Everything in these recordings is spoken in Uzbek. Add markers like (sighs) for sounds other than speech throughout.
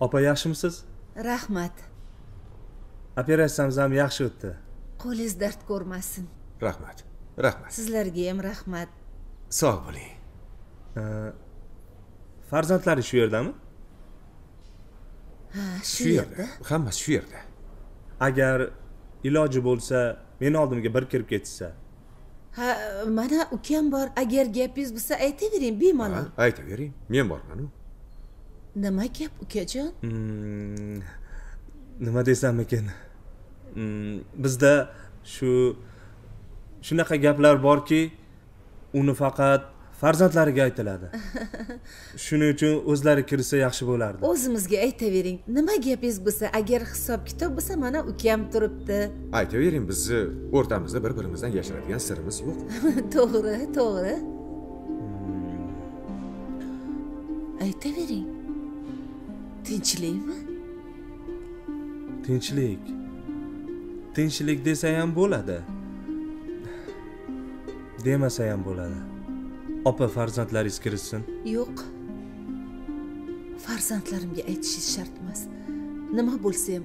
opa yaxshimisiz? Rahmat. Operatsiyamiz ham yaxshi o'tdi. Qo'lingiz dard ko'rmasin. Rahmat rahmat. Sizlarga ham rahmat. Sog' bo'ling. Farzandlari shu yerdami? Ha shu yerda. hammasi shu yerda. Agar iloji bo'lsa meni oldimga bir kirib ketishsa? Ha mana ukam bor. Agar gapingiz bo'lsa aytavering ha bemalol aytavering men bormanu nima gap ukajon Mm, nima desam ekan Mm, bizda shu shunaqa gaplar borki uni faqat farzandlariga aytiladi. (laughs) Shuning uchun o'zlari kirsa yaxshi bo'lardi. O'zimizga aytavering nima gapingiz bo'lsa agar hisob kitob bo'lsa mana ukam turibdi. Aytavering bizni o'rtamizda bir birimizdan yashiradigan sirimiz yo'q. (laughs) To'g'ri to'g'ri. Aytavering tinchlikmi tinchlik. Tinchlik desa ham bo'ladi. Demasa ham bo'ladi. Opa farzandlaringiz kirishsin. Yo'q. Farzandlarimga aytishingiz shart emas. Nima bo'lsa ham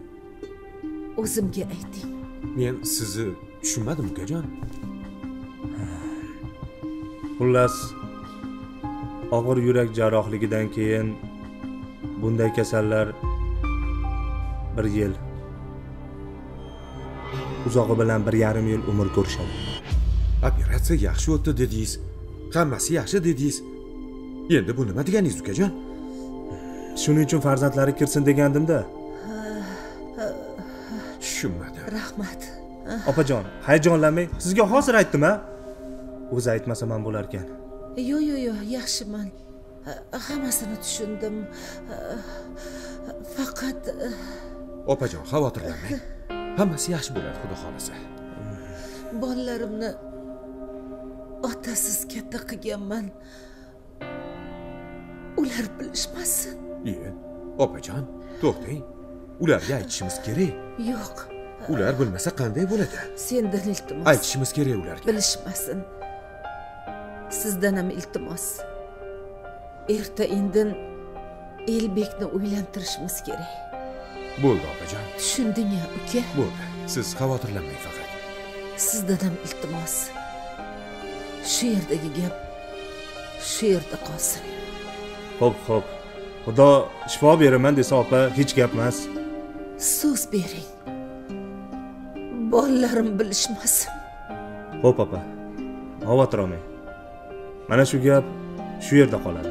o'zimga ayting. Men sizni tushunmadim ukajon. Xullas og'ir yurak jarrohligidan keyin bunday kasallar bir yil uzog'i bilan bir yarim yil umr ko'rishadi. Operatsiya yaxshi o'tdi dedingiz hammasi yaxshi dedingiz. Endi bu nima deganingiz ukajon? Shuning uchun farzandlari kirsin degandimda tushunmadim. Rahmat. Opajon hayajonlanmang sizga hozir aytdim a o'zi aytmasam ham bo'lar ekan yo'q yo'q yo'q yaxshiman hammasini tushundim. Faqat opajon xavotirlanmang hammasi yaxshi bo'ladi xudo xohlasa. Bolalarimni otasiz katta qilganman. Ular bilishmasin. Iye opajon to'xtang. Ularga aytishimiz kerak. Yo'q. Ular bilmasa qanday bo'ladi? Sendan iltimos. Aytishimiz kerak ularga. Bilishmasin. Sizdan ham iltimos erta indin elbekni uylantirishimiz kerak. Bo'ldi opajon. Tushunding ya uka? Bo'ldi. Siz xavotirlanmang faqat. Sizdan ham iltimos. Shu yerdagi gap shu yerda qolsin. Ho'p ho'p xudo shifo beraman desa opa hech gap emas. So'z bering. Bolalarim bilishmasin. Ho'p opa. Xavotir olmang. Mana shu gap shu yerda qoladi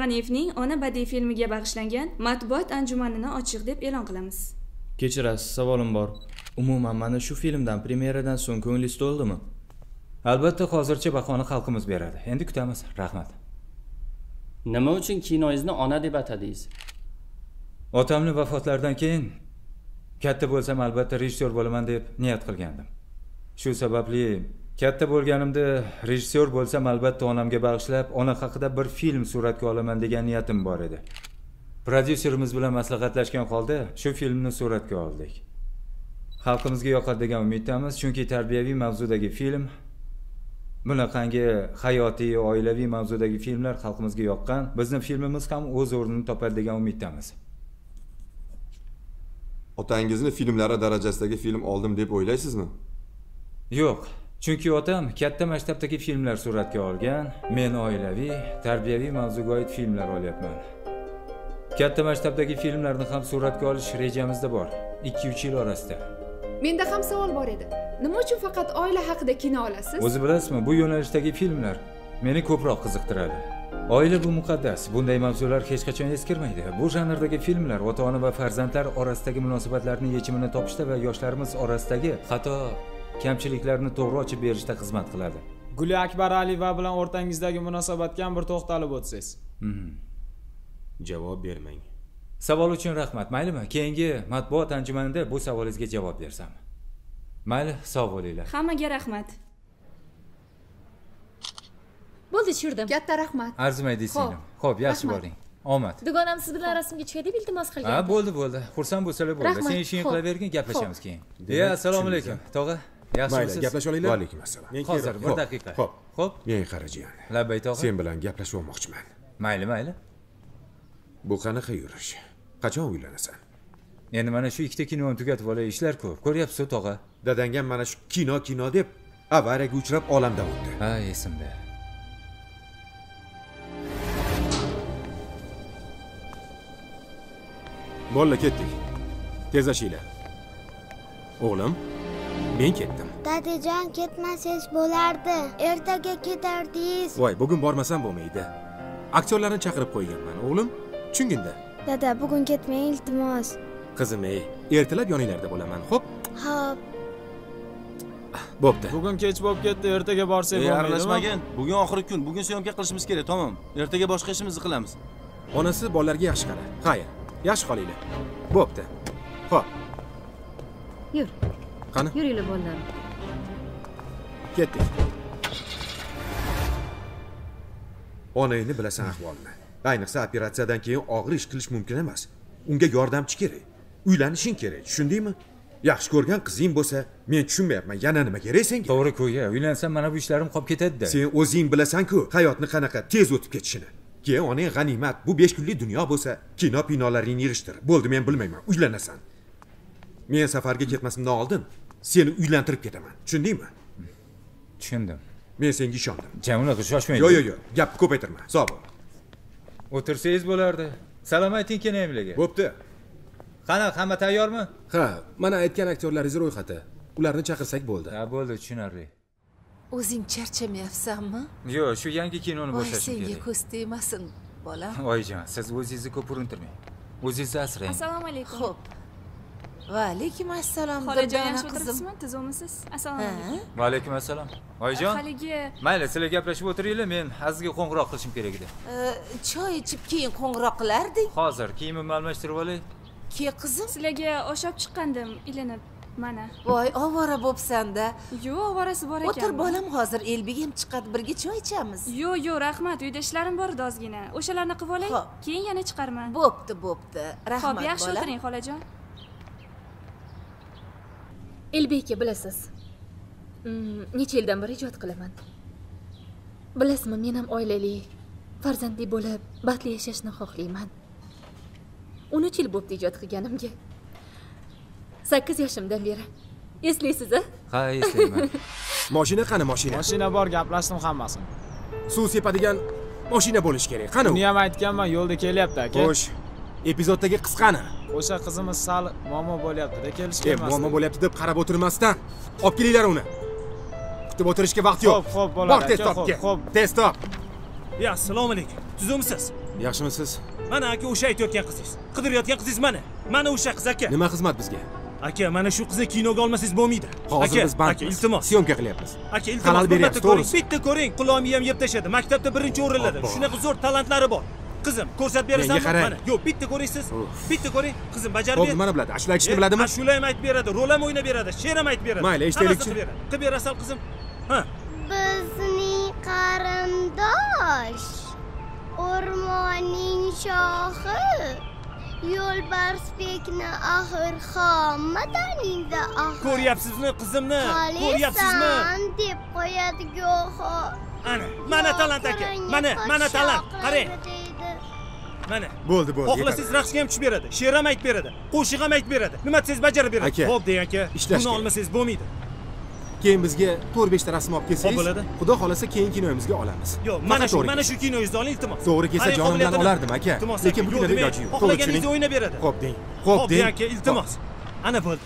g'aniyevning ona badiiy filmiga bag'ishlangan matbuot anjumanini ochiq deb e'lon qilamiz. Kechirasiz savolim bor. Umuman mana shu filmdan premyeradan so'ng ko'nglingiz to'ldimi albatta hozircha bahoni xalqimiz beradi. Endi kutamiz. Rahmat. Nima uchun kinoyingizni ona deb atadingiz? Otamni vafotlaridan keyin katta bo'lsam albatta rejissyor bo'laman deb niyat qilgandim. Shu sababli katta bo'lganimda rejissyor bo'lsam albatta onamga bag'ishlab ona haqida bir film suratga olaman degan niyatim bor edi. Prodyuserimiz bilan maslahatlashgan holda shu filmni suratga oldik. Xalqimizga yoqadi degan umiddamiz chunki tarbiyaviy mavzudagi film bunaqangi hayotiy oilaviy mavzudagi filmlar xalqimizga yoqqan bizni filmimiz ham o'z o'rnini topadi degan umiddamiz. Otangizni filmlari darajasidagi film oldim deb o'ylaysizmi? Yo'q chunki otam katta maktabdagi filmlar suratga olgan men oilaviy tarbiyaviy mavzuga oid filmlar olyapman. Katta maktabdagi filmlarni ham suratga olish rejamizda bor ikki uch yil orasida. Menda ham savol bor edi. Nima uchun faqat oila haqida kino olasiz? O'zi bilasizmi bu yo'nalishdagi filmlar meni ko'proq qiziqtiradi. Oila bu muqaddas bunday mavzular hech qachon eskirmaydi. Bu janrdagi filmlar ota ona va farzandlar orasidagi munosabatlarni yechimini topishda va yoshlarimiz orasidagi xato kamchiliklarni to'g'ri ochib berishda xizmat qiladi. Guli akbar aliyeva bilan o'rtangizdagi munosabatga ham bir to'xtalib o'tsangiz. Javob bermang. Savol uchun rahmat. Maylimi? Keyingi matbuot anjumanida bu savolingizga javob bersam. Mayli sog' bo'linglar. Hammaga rahmat. Bo'ldi tushirdim. Katta rahmat. Arzimaydi singlim ho'p yaxshi boring omad. Dugonam siz bilan rasmga tushay deb iltimos ha qilgan bo'ldi bo'ldi. Xursand bo'lsalar bo'ldi. Sen ishingni qilavergin gaplashamiz keyin. E assalomu alaykum. Tog'a yaxshimisiz mayli gaplashib olinglar Va alaykum assalom Men hozir bir Xo'p, daqiqa xo'p. ho'p men qarajiyan labbay tog'a. Sen bilan gaplashib olmoqchiman mayli mayli. Bu qanaqa yurish? Qachon uylanasan? Endi mana shu ikkita kinoni tugatib olay ishlar ko'p. Ko'ryapsiz tog'a. Dadang ham mana shu kino kino deb avariyaga uchrab olamdan o'tdi. Ha esimda bo'ldi ketdik. Tezlashinglar. O'g'lim men ketdim. Dadajon ketmasangiz bo'lardi. Ertaga ketardingiz. Voy bugun bormasam bo'lmaydi. Aktyorlarni chaqirib qo'yganman o'g'lim. Tushungin-da dada bugun ketmang iltimos. Qizim ey ertalab yoninglarda bo'laman xo'p? Ho'p bo'pti. Bugun kech bo'lib ketdi ertaga borsak ey bo'lmaydimi aralashmagin. bugun oxirgi kun bugun syomka qilishimiz kerak tamom. Ertaga boshqa ishimizni qilamiz. Onasi bolalarga yaxshi qara xayr yaxshi qolinglar. Bo'pti. Ho'p yur qani? Yuringlar bolalar ketdik onangni bilasan ahvolini ayniqsa operatsiyadan keyin og'ir ish qilish mumkin emas. Unga yordamchi kerak. Uylanishing kerak tushundingmi? Yaxshi ko'rgan qizing bo'lsa men tushunmayapman. Yana nima kerak senga? To'g'ri ku ya. Uylansam mana bu ishlarim qolib ketadida. Sen o'zing bilasan-ku hayotni qanaqa tez o'tib ketishini. Keyin onang g'animat bu besh kunlik dunyo bo'lsa kino pinolaringni yig'ishtir. Bo'ldi men bilmayman. Uylanasan. Men safarga ketmasimdan oldin seni uylantirib ketaman. Tushundingmi? Tushundim. Men senga ishondim. Jamila shoshmang yo'q yo'q yo'q gapni ko'paytirma. Sog' bo'l. O'tirsangiz bo'lardi. Salom ayting kenayimlarga bo'pti. Qani hamma tayyormi? Ha mana aytgan aktyorlaringiz ro'yxati ularni chaqirsak bo'ldi. Ha bo'ldi tushunarli. O'zing charchamayapsanmi? Yo'q shu yangi kinoni voy boshlashim senga kerak. ko'z tegmasin bolam. Oyijon siz o'zingizni ko'p urintirmang. O'zingizni asrang. Assalomu alaykum. Ho'p va alaykum assalom xolajon yaxshi qizim. O'tiribsizmi tizimisiz assalomu Ha? alaykum. Va alaykum assalom oyijon? Haligi mayli sizlar gaplashib o'tiringlar men azizga qo'ng'iroq qilishim kerak edi. Choy ichib keyin qo'ng'iroq qilardik hozir kiyimimni almashtirib olay ke qizim? Sizlarga osh olib chiqqandim ilinib mana. Voy ovora bo'psanda yo'q ovorasi bor ekan. O'tir bolam hozir elbek ham chiqadi birga choy ichamiz. Yo'q yo'q rahmat uyda ishlarim bor edi ozgina o'shalarni qilib olay keyin yana chiqarman. Bo'pti bo'pti. Rahmat ho'p yaxshi o'tiring xolajon elbek aka bilasiz. Mm, necha yildan beri ijod qilaman. Bilasizmi men ham oilali farzandli bo'lib baxtli yashashni xohlayman. O'n uch yil bo'libdi ijod qilganimga. Sakkiz yoshimdan beri. Eslaysiz a ha eslayman. (laughs) Moshina qani moshina? Mashina bor gaplashdim hammasini suv sepadigan moshina bo'lishi kerak. Qani u? Uni ham aytganman yo'lda kelyapti aka. Xo'sh epizoddagi qiz qani o'sha qizimiz sal muammo bo'lyaptida kelishga e muammo bo'lyapti deb qarab o'tirmasdan olib kelinglar uni. Kutib o'tirishga vaqt yo'q. Xo'p, xo'p, bo'ladi bor tez aka, topga xo'p. tez top. Ya assalomu alaykum. Tuzukmisiz yaxshimisiz? Mana aka o'sha aytayotgan qizingiz. Qidirayotgan qizingiz mana. Mana o'sha qiz aka. Nima xizmat bizga? Aka mana shu qizni kinoga olmasangiz bo'lmaydi. Hozir aka biz aka bandmiz iltimos. syomka qilyapmiz. Aka iltimos beryapsiz, marta ko'ring bitta ko'ring. Qulog'imni ham yeb tashladi. Maktabda birinchi o'rinladi shunaqa zo'r talantlari bor qizim ko'rsatib berasanmi? Menga qarang. mana yo'q bitta ko'ring siz bitta ko'ring. Qizim bajarib ber. nimani biladi? Ashula aytishni biladimi? ashula ham aytib beradi rol ham o'ynab beradi she'r ham aytib beradi. Mayli, eshitaylikchi. Qilib berasan qizim. Ha. Bizning qarindosh o'rmonning shohi yo'lbarsbekni axir hamma taniydi axir ko'ryapsizmi qizimni? Ko'ryapsizmi? deb qo'ya beradiku oho ana mana talant aka mana mana talant. qarang mana bo'ldi bo'ldi xohlasangiz raqsga ham tushib beradi she'r ham aytib beradi qo'shiq ham aytib beradi. Nima desangiz bajarib beradi. Aka, ho'p deng aka buni olmasangiz bo'lmaydi. Keyin bizga to'rt beshta rasm olib kelsangiz Xo'p, bo'ladi. xudo xohlasa keyin kinoyimizga olamiz. Yo'q mana shu mana shu kinoyingizni oling iltimos. To'g'ri kelsa jonimdan olardim aka. Lekin bu kunlarda demang. iloji yo'q. xohlaganingizni o'ynab beradi. Xo'p deng. Ho'p xo'p deng. aka iltimos. Ana bo'ldi.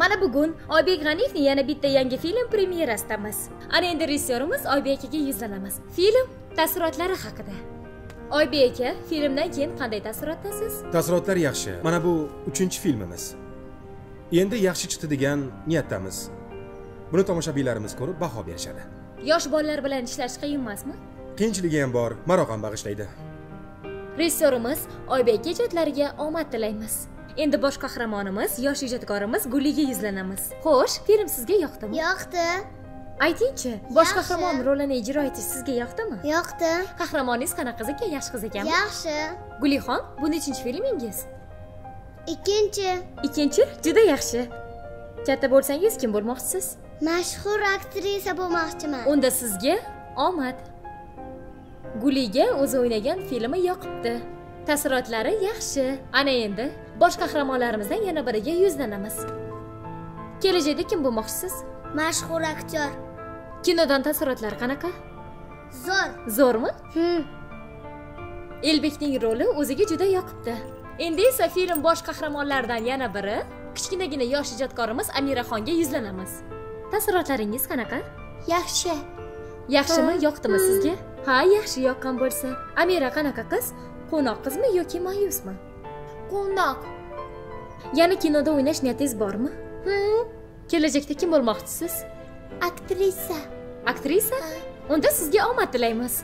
Mana bugun oybek g'aniyevning yana bitta yangi film premyerasidamiz ana endi rejissyorimiz oybek akaga yuzlanamiz. Film taassurotlari haqida oybek aka filmdan keyin qanday taassurotdasiz? Taassurotlar yaxshi. Mana bu uchinchi filmimiz. Endi yaxshi chiqdi degan niyatdamiz. Buni tomoshabinlarimiz ko'rib baho berishadi. Yosh bolalar bilan ishlash qiyin emasmi qiyinchiligi ham bor. Maroq ham bag'ishlaydi. Rejissyorimiz oybek ijodlariga omad tilaymiz. Endi bosh qahramonimiz yosh ijodkorimiz guliga yuzlanamiz. Xo'sh film sizga yoqdimi? Yoqdi aytingchi bosh qahramon rolini ijro etish sizga yoqdimi? Yoqdi. Qahramoningiz qanaqa qiz ekan yaxshi qiz ekanmi? Yaxshi. Gulixon bu nechinchi filmingiz? Ikkinchi. Ikkinchi? Juda yaxshi. Katta bo'lsangiz kim bo'lmoqchisiz? Mashhur aktrisa bo'lmoqchiman. Unda sizga omad. Guliga o'zi o'ynagan filmi yoqibdi. Taassurotlari yaxshi. Ana endi bosh qahramonlarimizdan yana biriga yuzlanamiz. Kelajakda kim bo'lmoqchisiz mashhur aktyor. Kinodan taassurotlar qanaqa? Zo'r. Zo'rmi? Elbekning roli o'ziga juda yoqibdi. Endi esa film bosh qahramonlaridan yana biri kichkinagina yosh ijodkorimiz amiraxonga yuzlanamiz. Taassurotlaringiz qanaqa? Yaxshi. Yaxshimi yoqdimi sizga? Ha yaxshi yoqqan bo'lsa amira qanaqa qiz? Qo'noq qizmi yoki ma'yusmi? Quvnoq. Yana kinoda o'ynash niyatingiz bormi kelajakda kim bo'lmoqchisiz? Aktrisa. Aktrisa? Unda sizga omad tilaymiz.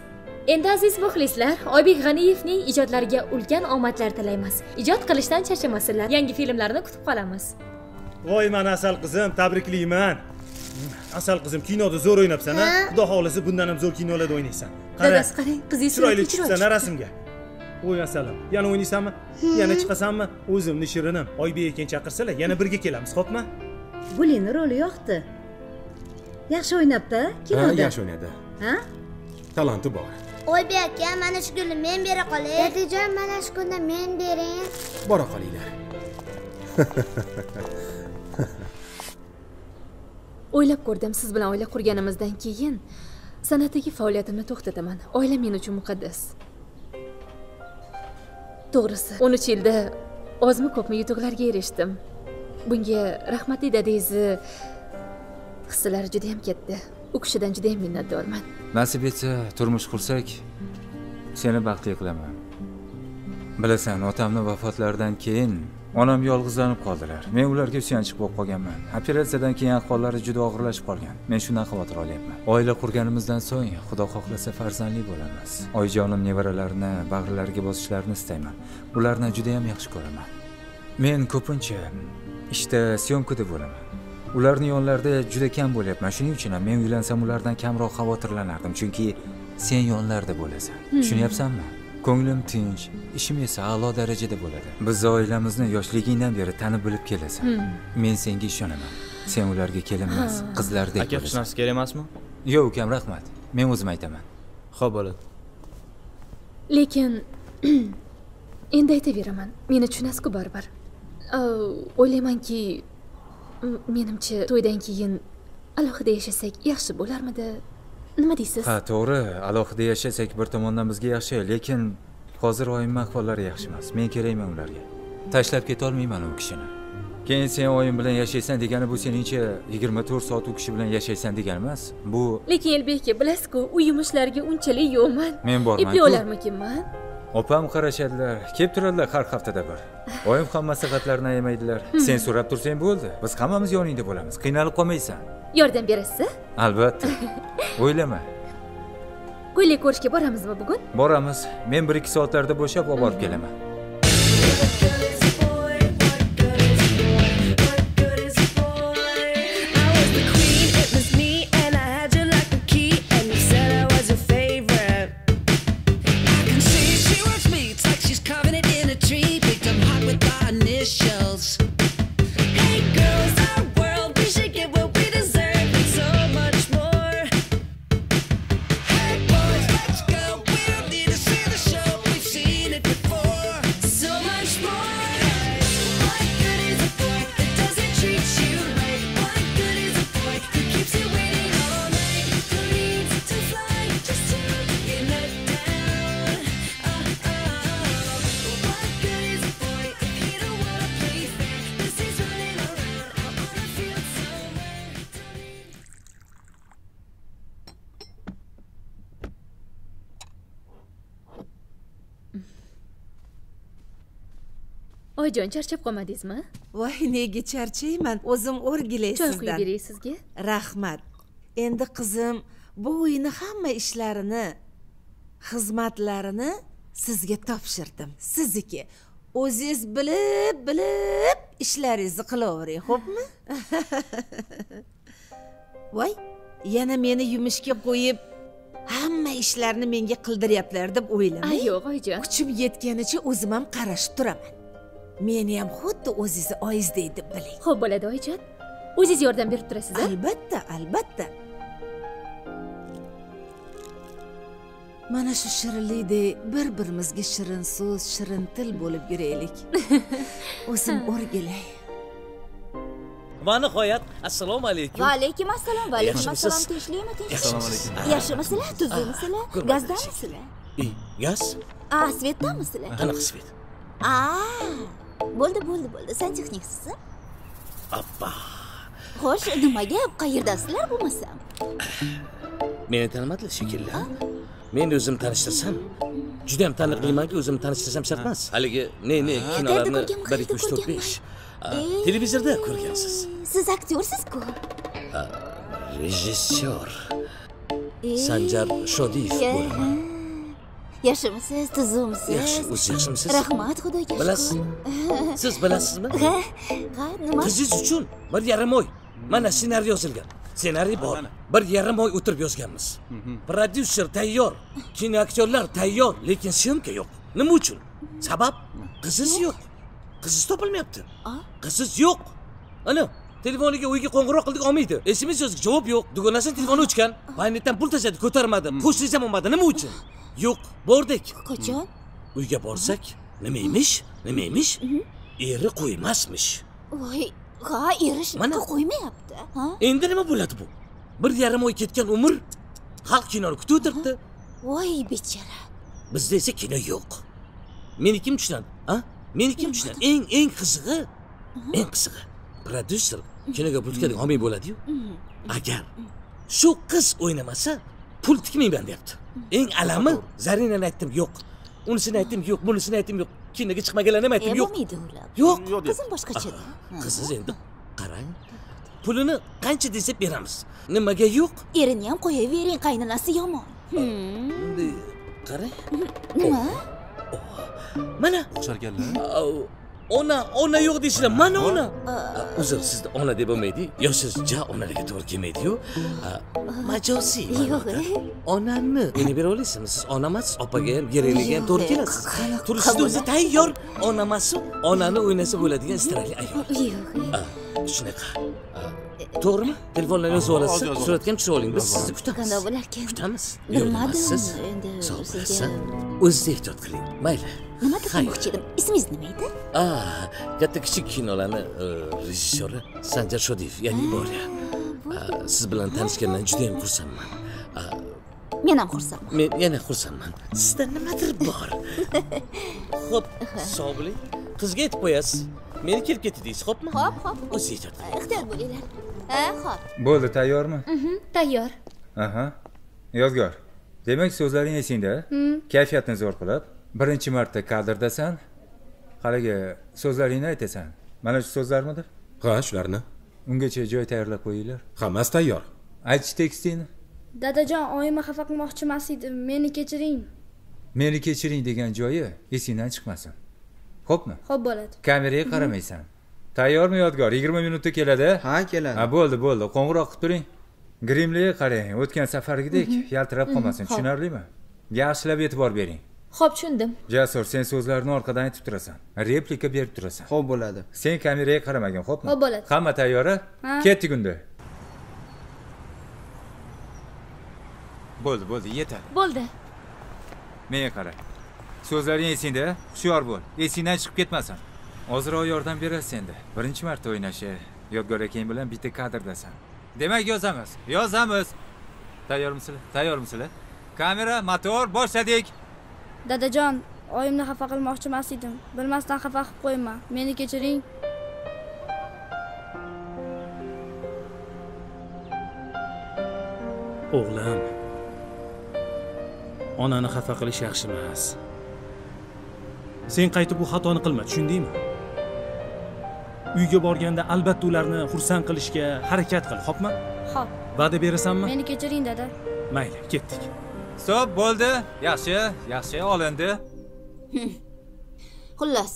Endi aziz muxlislar oybek g'aniyevning ijodlariga ulkan omadlar tilaymiz. Ijod qilishdan charchamasinlar yangi filmlarni kutib qolamiz. Voy mana asal qizim tabriklayman. Asal qizim kinoda zo'r o'ynabsan a xudo xohlasa bundan ham zo'r kinolarda o'ynaysan. Qara dadasi qarang qizingiz chiroyli suratga chiqsan a chiroyli rasmga voy asalim yana o'ynaysanmi yana chiqasanmi o'zimni shirinim oybek akang chaqirsalar yana birga kelamiz xo'pmi gulini roli yoqdi. Yaxshi o'ynabdi ha kinoda yaxshi o'ynadi. Ha? Talanti bor. Oybek aka mana shu gulni men bera qolay dadajon mana shu gulni men bering. Bora qolinglar. (laughs) O'ylab ko'rdim siz bilan oila qurganimizdan keyin san'atdagi faoliyatimni to'xtataman. Oila men uchun muqaddas. To'g'risi o'n uch yilda ozmi ko'pmi yutuqlarga erishdim bunga rahmatli dadangizni hissalari judayam katta. U kishidan judayam minnatdorman. Nasib etsa turmush qursak seni baxtli qilaman. Bilasan otamni vafotlaridan keyin onam yolg'izlanib qoldilar. Men ularga suyanchiq bo'lib qolganman. Operatsiyadan keyin ahvollari juda og'irlashib qolgan. Men shundan xavotir olyapman. Oila qurganimizdan so'ng xudo xohlasa farzandli bo'lamiz. Oyijonim nevaralarini bag'rilariga bosishlarini istayman. Ularni judayam yaxshi ko'raman. Men ko'pincha ishda syomkada bo'laman ularni yonlarida juda kam bo'lyapman. Shuning uchun ham men uylansam ulardan kamroq xavotirlanardim chunki sen yonlarida bo'lasan. Hmm. tushunyapsanmi? Ko'nglim tinch ishim esa a'lo darajada bo'ladi. Biz oilamizni yoshligingdan beri tanib bilib kelasan. Hmm. men senga ishonaman. Sen ularga kelin emas qizlardek aka narsa kerak emasmi? Yo'q ukam rahmat. Men o'zim aytaman. Ho'p bo'ladi lekin (clears throat) endi aytaveraman. Meni tushunasiz-ku baribir o'ylaymanki m- menimcha to'ydan keyin alohida yashasak yaxshi bo'larmidi? Nima deysiz? Ha to'g'ri alohida yashasak bir tomondan bizga yaxshi lekin hozir oyimni ahvollari yaxshi emas. Men kerakman ularga. Tashlab ketolmayman u kishini. Keyin sen oyim bilan yashaysan degani bu seningcha yigirma to'rt soat u kishi bilan yashaysan degani emas. Bu lekin elbek aka bilasiz-ku uy yumushlariga unchalik yo'qman. Men borman-ku. eplay olarmikinman opam qarashadilar. Kelib turadilar har haftada bir. Oyim ham maslahatlarini ayamaydilar. Hmm. sen so'rab tursang bo'ldi. Biz hammamiz yoningda bo'lamiz. Qiynalib qolmaysan. Yordam berasiz albatta. (laughs) O'ylama. Ko'ylak ko'rishga boramizmi bugun? Boramiz. Men bir ikki soatlarda bo'shab olib borib kelaman oyijon charchab qolmadingizmi? Voy (laughs) nega charchayman? O'zim o'rgilay choy quyib beray sizga rahmat. Endi qizim bu uyni hamma ishlarini xizmatlarini sizga topshirdim. Sizniki. O'zingiz bilib bilib ishlaringizni qilavering xo'pmi? (laughs) Voy yana meni yumushga qo'yib hamma ishlarni menga qildiryaptilar deb o'ylamang. Yo'q, oyijon. kuchim yetganicha o'zim ham qarashib turaman meni ham xuddi o'zingizni oyingizdek deb biling. Ho'p bo'ladi oyijon. O'zingiz yordam berib turasiz albatta albatta. Mana shu shirinlikdek bir birimizga shirin so'z shirin til bo'lib yuraylik. (laughs) O'zim o'rgilay. Va nihoyat assalomu alaykum. Va alaykum assalom va alaykum assalom. Tinchlikmi tinchlik? Assalomu alaykum. yaxshimisizlar tuzukmisizlar ko'rmadim. gazdamisizlar Ey, gaz? A svetdamisizlar qanaqa svet? A bo'ldi bo'ldi bo'ldi. Santexniksiz appa xo'sh nima gap qayerdasizlar bo'lmasam? Meni tanimadilar shekilli men o'zim tanishtirsam judayam taniqlimanki o'zimni tanishtirsam shart emas. Haligi ne ne kinolarni bir ikki uch to'rt besh. A, televizorda ko'rgansiz. siz aktyorsizku. Rejissyor. E, sanjar shodiyev bo'laman yaxshimisiz tuzukmisiz yaxshi o'zi yaxshimisiz rahmat xudoga Bilasiz. (laughs) siz bilasizmi? Ha ha nima? Qizingiz uchun bir yarim oy. Mana ssenariy yozilgan. Ssenariy bor. Bir yarim oy o'tirib yozganmiz. Prodyuser tayyor kinoaktyorlar tayyor lekin syomka yo'q. Nima uchun? Sabab? Qiziz yo'q. Qiziz topilmayapti. Qiziz yo'q. Ana telefoniga uyga qo'ng'iroq qildik olmaydi. Sms yozdik javob yo'q. Dugonasini telefoni o'chgan. Baynetdan pul tashladi ko'tarmadi pochtangiz ham olmadi nima uchun? Yo'q bordik. Qachon? Uyga borsak nima emish? Nima emish? Eri qo'ymasmish. Voy ha eri shunaqa qo'ymayapti ha? Endi nima bo'ladi bu? Bir yarim oy ketgan umr xalq kinoni kutib o'tiribdi. Voy bechora. Bizda esa kino yo'q. Meni kim tushunadi a meni kim tushunadi? eng eng qizig'i eng qizig'i prodyuser kinoga pul tikadigan homiy bo'ladiyu agar shu qiz o'ynamasa pul tikmayman deyapti eng alami zarinani aytdim yo'q unisini aytdim yo'q bunisini aytdim yo'q kinoga chiqmaganlarni ham aytdim yo'q bo'lmaydi ular yo'q qizim boshqachada qiziz endi qarang pulini qancha desak beramiz nimaga yo'q erini ham qo'yavering qaynonasi yomon qarang nima mana? O'xshar ekanlar ona ona yo'q deysizlar mana ona. Uzr sizda ona deb bo'lmaydi. Yoshingiz ja onalarga to'g'ri kelmaydiyu. A, majoziy yo'q. onani meni bera olasizmi? Siz ona emasiz opaga ham yeringiga ham to'g'ri kelasiz. turishni o'zi tayyor ona emasu onani o'ynasa bo'ladigan istarali ayol. Yo'q shunaqa. A, to'g'rimi? Telefonlarni yozib olasiz suratga ham tushirib oling biz sizni kutamiz. Bo'larkan kutamiz. Bilmadim siz? endi sog' bo'lasiz o'zingiz ehtiyot qiling. Mayli. Nima demoqchi edim? Ismingiz nima edi? Ah, katta kichik kinolarni e, rejissyori sanjar shodiyev ya'ni borya siz bilan tanishgandan juda yam xursandman. Men ham xursandman. men yana xursandman. Sizda nimadir bor? (laughs) Ho'p sog' bo'ling. Qizga aytib qo'yasiz meni kelib ketdi deysiz xo'pmi hop hop o'zingiz ehtiyot bo'linglar. Ha hop bo'ldi tayyormi? Mhm, tayyor. Aha. Yodgor demak so'zlaring esingda. Hmm. kayfiyatni zo'r qilib birinchi marta kadrdasan haligi so'zlaringni aytasan. Mana shu so'zlarmidir ha shularni. Ungacha joy tayyorlab qo'yinglar. Hammasi tayyor. Aytish tekstingni. Dadajon oyimni xafa qilmoqchi emas edim meni kechiring. Meni kechiring degan joyi esingdan chiqmasin xo'pmi? Ho'p bo'ladi. Kameraga qaramaysan. Tayyormi yodgor? Yigirma minutda keladi? Ha keladi. Ha bo'ldi bo'ldi. Qo'ng'iroq qilib turing. Grimliga qarang. O'tgan safargidek yaltirab qolmasin. Mhm, tushunarlimi? Yaxshilab e'tibor bering. Ho'p tushundim. Jasur sen so'zlarni orqadan aytib turasan. Replika berib turasan. Ho'p bo'ladi. Sen kameraga qaramagin xo'pmi? Xo'p, bo'ladi. hamma tayyora? Ketdik unda. Bo'ldi bo'ldi. Yetadi bo'ldi. Menga qara so'zlaring esingda hushyor bo'l. Esingdan chiqib ketmasin. Ozroq yordam berasiz endi. Birinchi marta o'ynashi. Yodgor akang bilan bitta kadrdasan. Demak yozamiz. Yozamiz. Tayyormisizlar tayyormisizlar kamera motor boshladik. Dadajon oyimni xafa qilmoqchi emas edim. Bilmasdan xafa qilib qo'yma. Meni kechiring. O'g'lim onani xafa qilish yaxshi emas sen qaytib bu xatoni qilma tushundingmi uyga borganda albatta ularni xursand qilishga harakat qil xo'pmi Xo'p. va'da berasanmi Meni kechiring dada. mayli ketdik stop bo'ldi yaxshi yaxshi olindi (laughs) Xullas.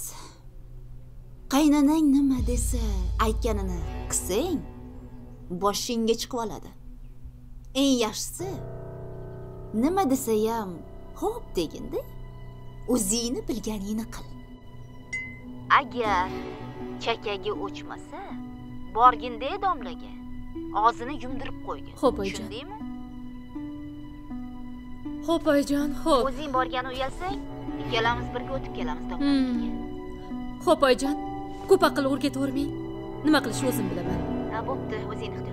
Qaynonang nima desa, aytganini qilsang, boshingga chiqib oladi. Eng yaxshisi nima desa ham xo'p deginda o'zingni bilganingni qil. Agar chakagi o'chmasa, borginda domlaga og'zini yumdirib qo'ygin. Xo'p, oyijon. Tushundingmi? Xo'p, oyijon, xo'p. O'zing borgani uyalsang, ikkalamiz birga o'tib kelamiz domla. Hmm. Xo'p, oyijon. Ko'p aql o'rgatavermang. Nima qilishni o'zim bilaman. Ha, bo'pti, o'zing ehtiyot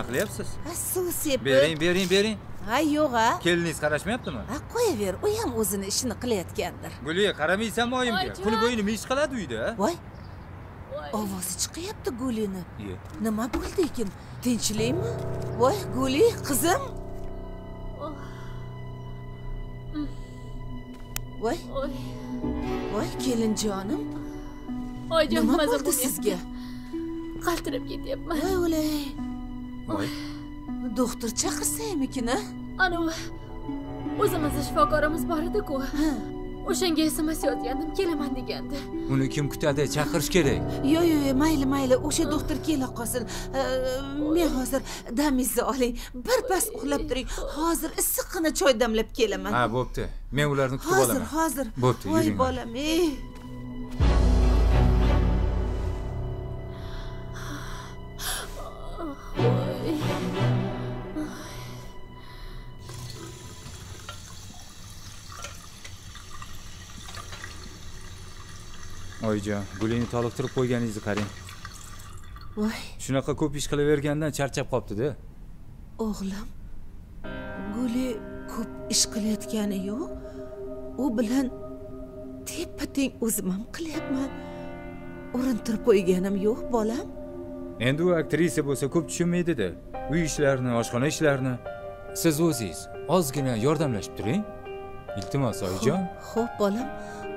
nima qilyapsiz? Suv sepib bering bering bering. Ha yo'q a keliningiz qarashmayaptimi? Ha qo'yaver u ham o'zini ishini qilayotgandir. Guli qaramaysanmi oyimga. Kuni bo'yini ish qiladi uyda voy. Ovozi chiqyapti gulini. Nima bo'ldi ekan tinchlikmi voy guli qizim. Voy. Voy kelinjonim Oyijon, nima bo'ldi sizga? Qaltirab ketyapman. voy o'lay voy. Doktor chaqirsaymikin a anavi o'zimizni shifokorimiz bor edi-ku. O'shanga SMS yozgandim, kelaman degandi. uni kim kutadi chaqirish kerak. Yo'q yo'q mayli mayli o'sha doktor kela qolsin. Men hozir damingizni oling birpas uxlab turing. Hozir issiqqina choy damlab kelaman. Ha bo'pti. Men ularni kutib hozir olaman. Hozir bo'pti voy bolam ey oyijon gulini toliqtirib qo'yganingizni qarang. Voy. Shunaqa ko'p ish qilavergandan charchab qolibdida o'g'lim guli ko'p ish qilayotgani yo'q. U bilan teppa teng o'zim ham qilyapman urintirib qo'yganim yo'q bolam. Endi u aktrisa bo'lsa ko'p tushunmaydida uy ishlarini oshxona ishlarini. Siz o'zingiz ozgina yordamlashib turing. Iltimos oyijon xo'p bolam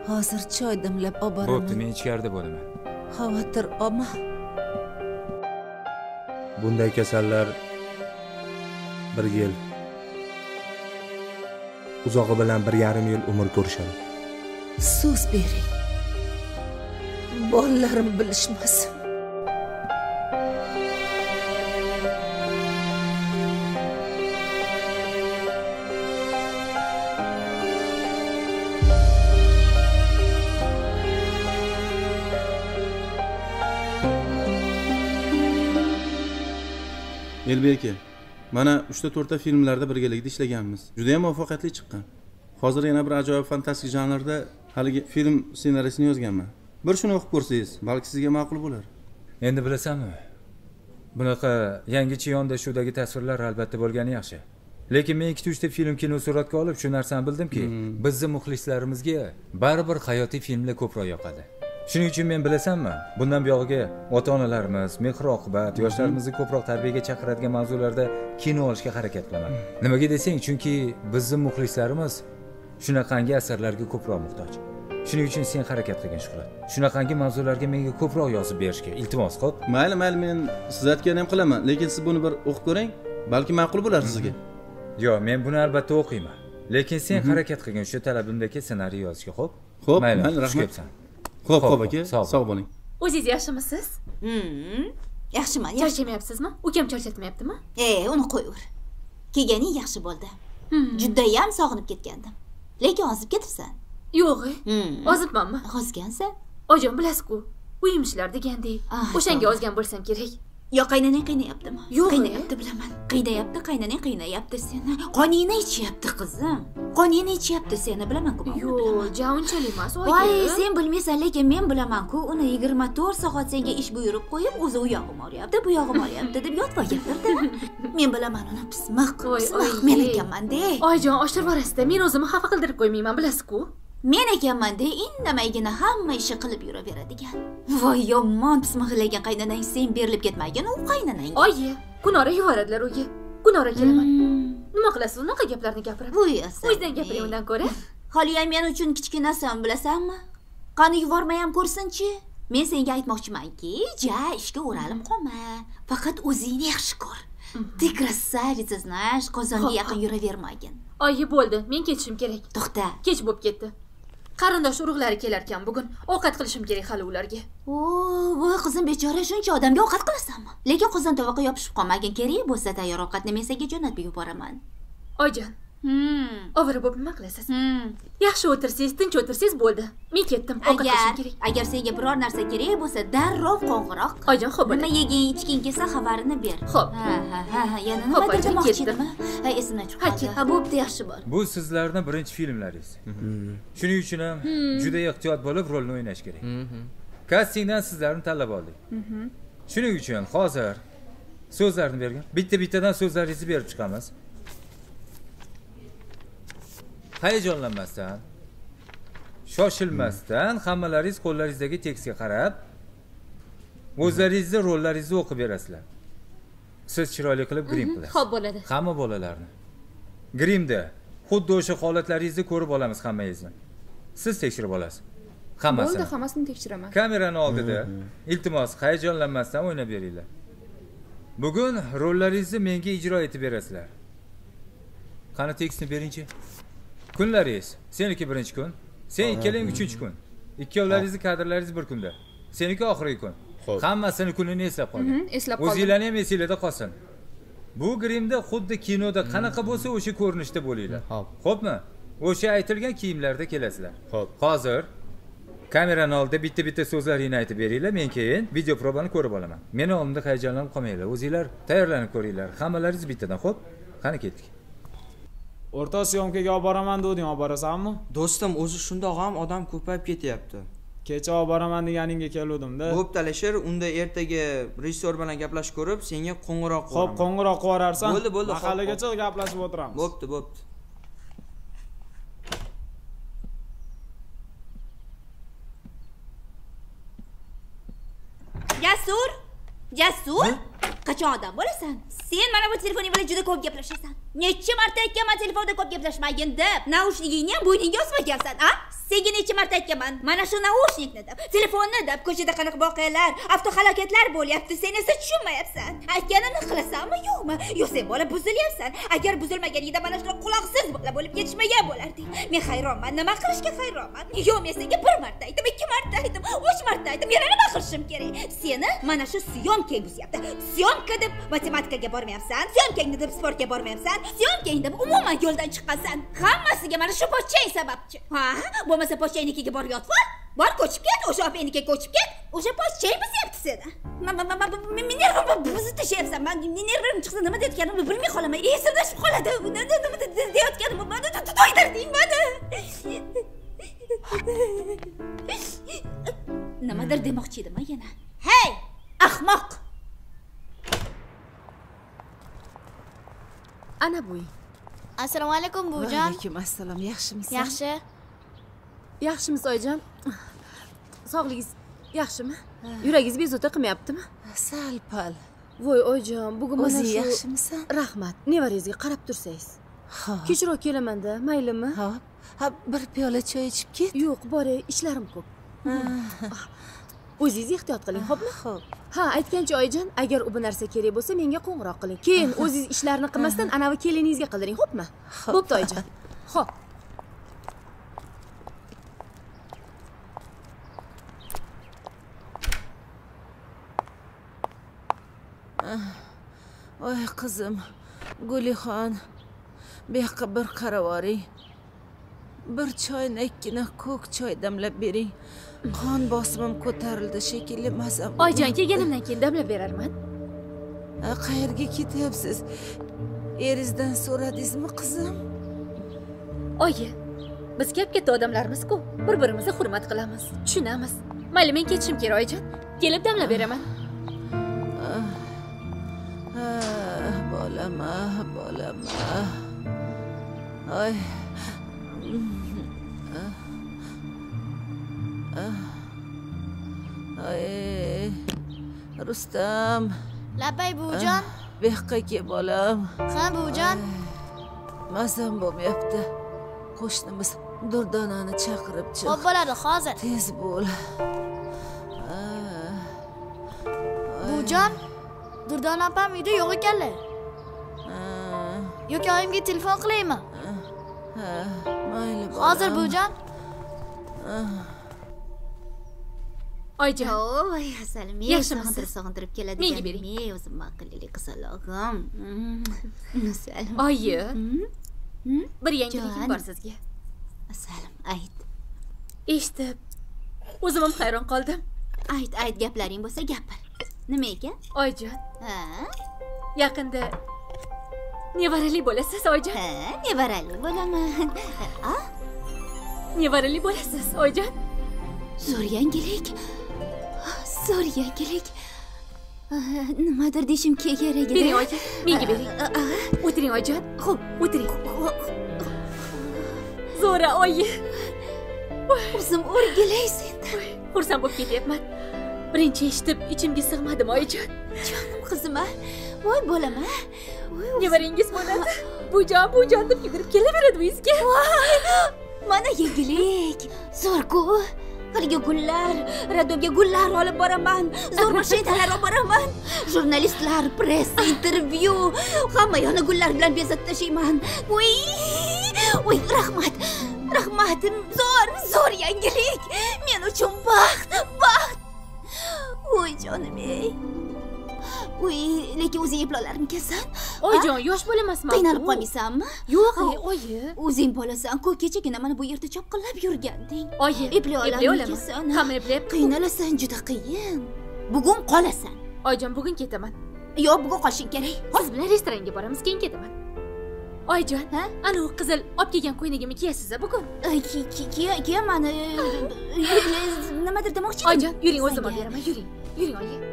hozir choy damlab olib bo'pti boraman men ichkarida bo'laman. Xavotir olma bunday kasallar bir yil uzog'i bilan bir yarim yil umr ko'rishadi. So'z bering bolalarim bilishmasin elbek aka mana uchta to'rtta filmlarda birgalikda ishlaganmiz. Judayam muvaffaqiyatli chiqqan. Hozir yana bir ajoyib fantastik janrda haligi film ssenariysini yozganman. Bir shuni o'qib ko'rsangiz balki sizga ma'qul bo'lar. Endi bilasanmi? Bunaqa yangicha yondashuvdagi tasvirlar albatta bo'lgani yaxshi. Lekin men ikkita uchta film kino suratga olib shu narsani bildimki bizni muxlislarimizga baribir hayotiy filmlar ko'proq yoqadi shuning uchun men bilasanmi bundan buyog'iga ota onalarimiz mehr oqibat yoshlarimizni ko'proq tarbiyaga chaqiradigan mavzularda kino olishga harakat qilaman. Nimaga desang chunki bizni muxlislarimiz shunaqangi asarlarga ko'proq muhtoj. Shuning uchun sen harakat qilgin shuhrat. Shunaqangi mavzularga menga ko'proq yozib berishga iltimos qil. Mayli mayli men siz aytganini ham qilaman lekin siz buni bir o'qib ko'ring balki ma'qul bo'lar sizga yo'q men buni albatta o'qiyman. Lekin sen harakat qilgin o'sha talabimdagi ssenariy yozishga xo'p Xo'p, mayli rahmat. kelibsan Xo'p, xo'p, aka, sog' sog' bo'ling. O'zingiz yaxshimisiz? Hmm, yaxshiman yaxshi Charchamayapsizmi? Ukam charchatmayaptimi? e uni qo'yaver kelganing yaxshi bo'ldi Hmm. judayam sog'inib ketgandim lekin ozib ketibsan Yo'q, Hmm. ozibmanmi? ozgansan Ojon bilasiz-ku, uyim ishlar degandek. Ah, O'shanga ozgan bo'lsam kerak. Yo qaynanang qiynayaptimi Yo'q, qiynayapti bilaman. Qiynayapti qaynanang qiynayapti seni. Qoningni ichyapti qizim. Qoningni ichyapti seni bilaman-ku man uni yo'q bilaman. ja unchalik emas voy sen bilmaysan lekin men bilaman-ku uni yigirma to'rt soat senga ish buyurib qo'yib o'zi u yog'im oryapti bu yog'im oryapti deb yotib gapirdi men bilaman uni pismiq pismiq men ekanman-de. Oyijon oshirib yuborasizda men o'zimni xafa qildirib qo'ymayman bilasiz-ku men ekanman-de indamaygina hamma ishni qilib yuraveradigan. Voy yomon pismig'illagan qaynanang sen berilib ketmagin u qaynanang. Oyi kunora yuboradilar uyga kunora kelaman. Nima qilasiz unaqa gaplarni gapirib? Bo'yasan o'zidan gapiring undan ko'ra. Holiyam men uchun kichkinasan bilasanmi? Qani yubormayam ko'rsinchi. Men senga aytmoqchimanki, ja ishga o'ralib qolma. Faqat o'zingni yaxshi ko'r. Ты красавица, знаешь, qozonga yaqin yuravermagin. oyi bo'ldi. Men ketishim kerak. To'xta. kech bo'lib ketdi qarindosh urug'lari kelarkan bugun ovqat qilishim kerak hali ularga O, voy qizim bechora shuncha odamga ovqat qilasanmi? Lekin qozon tovoqqa yopishib qolmagin. Kerak bo'lsa tayyor ovqatni men senga jo'natib yuboraman. oyijon ovora bo'lib nima qilasiz yaxshi o'tirsangiz tinch o'tirsangiz bo'ldi. Men ketdim ovqat qilishim kerak. agar senga biror narsa kerak bo'lsa, darrov qo'ng'iroq. Qil. Oyijon, xo'p, Nima yeging, ichging kelsa xabarini ber. Xo'p. Ha, ha, ha, ha, yana Xo'p, nima oyijon, demoqchi? Ha, esimdan chiqib qoldi. Ha, bo'pti, yaxshi bo'l. bu sizlarni birinchi filmlaringiz. Shuning uchun ham Hmm. juda ehtiyot bo'lib rolni o'ynash kerak. Kastingdan sizlarni tanlab oldik. Shuning uchun hozir so'zlarni bergan bitta bittadan so'zlaringizni berib chiqamiz hayajonlanmasdan shoshilmasdan hammalaringiz qo'llaringizdagi tekstga qarab o'zlaringizni rollaringizni o'qib berasizlar. Siz chiroyli qilib grim qilasiz. Xo'p bo'ladi. hamma bolalarni. Grimda xuddi o'sha holatlaringizni ko'rib olamiz hammangizni siz tekshirib olasiz. Hammasini. Bo'ldi hammasini tekshiraman. Kamerani oldida iltimos hayajonlanmasdan o'ynab beringlar. Bugun rollaringizni menga ijro etib berasizlar. Qani tekstni beringchi kunlaringiz? Seniki birinchi kun sen ikkalang uchinchi kun. Ikkovlaringizni kadrlaringiz bir kunda. Seniki oxirgi kun. Hammasini kunini eslab qolgin Mhm, eslab qoldim. o'zinglarni ham esinglarda qolsin. Bu grimda xuddi kinoda qanaqa bo'lsa o'sha ko'rinishda bo'linglar. Ho'pmi o'sha aytilgan kiyimlarda kelasizlar. Ho'p hozir kamerani oldida bitta bitta so'zlaringni aytib beringlar. Men keyin video probani ko'rib olaman. Meni oldimda hayajonlanib qolmanglar. O'zinglar tayyorlanib ko'ringlar. Hammalaringiz bittadan ho'p qani ketdik o'rta syomkaga olib boraman deganding olib borasanmi? Do'stim o'zi shundoq ham odam ko'payib ketyapti. Kecha olib boraman deganingga keluvdimda. Bo'pti alisher unda ertaga rejissyor bilan gaplashib ko'rib senga qo'ng'iroq ho'p qo'ng'iroq qilib yuborarsan? Bo'ldi bo'ldi mahallagacha gaplashib o'tiramiz. Bo'pti bo'pti. Jasur? Jasur? Qachon odam bo'lasan? Sen mana bu telefoning bilan juda ko'p gaplashasan. Necha marta aytganman telefonda ko'p gaplashmagin deb. Naushnikingni ham bo'yningga osmagansan, a? Senga necha marta aytganman. Mana shu naushnikni deb, telefonni deb ko'chada qanaqa voqealar, avtohalokatlar bo'lyapti. Sen esa tushunmayapsan. Aytganimni qilasanmi, yo'qmi? Yo'q, sen bola buzilyapsan. Agar buzilmaganingda mana shunaqa quloqsiz bola bo'lib ketishmagan bo'larding. Men hayronman. Nima qilishga hayronman? Yo'q, men senga bir marta aytdim, ikki marta aytdim, uch marta aytdim. Yana nima qilishim kerak? Seni mana shu suyom keng buzyapti. Syomka deb matematikaga bormayapsan, syomkangni deb sportga bormayapsan, syomkang deb umuman yo'ldan chiqqansan. Hammasiga mana shu pochchang sababchi. Ha, bo'lmasa pochchangnikiga borib yotib ol. Bor ko'chib ket, o'sha opangnikiga ko'chib ket. O'sha pochchang buzyapti seni. Ma- Men nervim buzib tashlayapsan. Men nervim chiqsa nima deyotganimni bilmay qolaman. esim chiqib qoladi. Nima deyotganimni mani to'ydirding mani. Nimadir demoqchi edim yana. Hey, ahmoq! Ana bo'y assalomu alaykum buvijon alaykum assalom yaxshimisan? Yaxshi. Yaxshimisiz oyijon sog'ligingiz yaxshimi? Yuragingiz bezovta qilmayaptimi? Sal pal. Voy oyijon bugun mana O'zing shu yaxshimisan? rahmat. Nevarangizga qarab tursangiz. Ha. kechroq kelamanda maylimi? Hop ha bir piyola choy ichib ket. Yo'q boray ishlarim ko'p. Ah, (laughs) o'zingiz ehtiyot qiling xo'pmi ho'p. Ha aytgancha oyijon agar u bu narsa kerak bo'lsa menga qo'ng'iroq qiling. Keyin o'zingiz ishlarni qilmasdan anavi keliningizga qildiring xo'pmi bo'pti oyijon. Ho'p. Voy qizim gulixon bu yoqqa bir qarab yuboring bir choynakkina ko'k choy damlab bering qon bosimim ko'tarildi shekilli mazam oyijon kelganimdan keyin damlab berarman. Qayerga ketyapsiz? Eringizdan so'radingizmi qizim? Oyi biz kap katta odamlarmiz-ku bir birimizni hurmat qilamiz tushunamiz. Mayli men ketishim kerak oyijon kelib damlab beraman. Ah, bolam ah bolam ah Ah. Ah. rustam labay buvijon bu yoqqa kel bolam ha buvijon mazam bo'lmayapti qo'shnimiz durdonani chaqirib chiq Xo'p bo'ladi, hozir. tez bo'l buvijon durdona opam uyda yo'q ekanlar yoki oyimga telefon qilaymi? Ha mayli hozir buvijon oyijon voy asalim Yaxshimisiz? sog'intirib sog'intirib keladi Menga bering. men o'zim aqlli qizalog'im. (laughs) Asalim oyi. Bir yangilik Jon. bor sizga. Asalim ayt. Eshitib. O'zim ham hayron qoldim. Ayt ayt gaplaring bo'lsa gapir nima ekan? Oyijon ha? Yaqinda nevarali bo'lasiz oyijon ha nevarali bo'laman. A nevarali bo'lasiz oyijon zo'r yangilik zo'r yangilik nimadir deshim kerak edi. Bering oyi menga bering. o'tiring oyijon ho'p o'tiring. Zo'ra oyi. O'zim o'rgilay sendan xursand bo'lib ketyapman. Birinchi eshitib ichimga sig'madim oyijon jonim qizim a? Voy bolam a? Nevarangiz bo'ladi bujon bujon deb yugurib kelaveradi uyingizga voy. Mana yangilik zo'r-ku birga gullar radioga gullar olib boraman. Zo'r mashinalar olib boraman. Jurnalistlar press intervyu hamma yoqni gullar bilan bezab tashlayman voy voy rahmat rahmat zo'r zo'r yangilik. Men uchun baxt baxt. Voy jonim ey. Voy lekin o'zing eplolarimkasan oyijon yosh bolamasman qiynalib qolmaysanmi? Yo'q ey oyi. o'zing bolasan-ku kechagina mana bu yerda chopqillab yurganding. Oyi eplay olaman. hamma eplayapti qiynalasan juda qiyin. Bugun qolasan. Oyijon bugun ketaman. Yo'q bugun qolishing kerak. Siz bilan restoranga boramiz keyin ketaman. Oyijon ha? anavi qizil olib kelgan ko'ylagimni kiyasiz a bugun kiyaman. (laughs) Nimadir demoqchi edim. oyijon yuring o'zim olib beraman yuring yuring oyi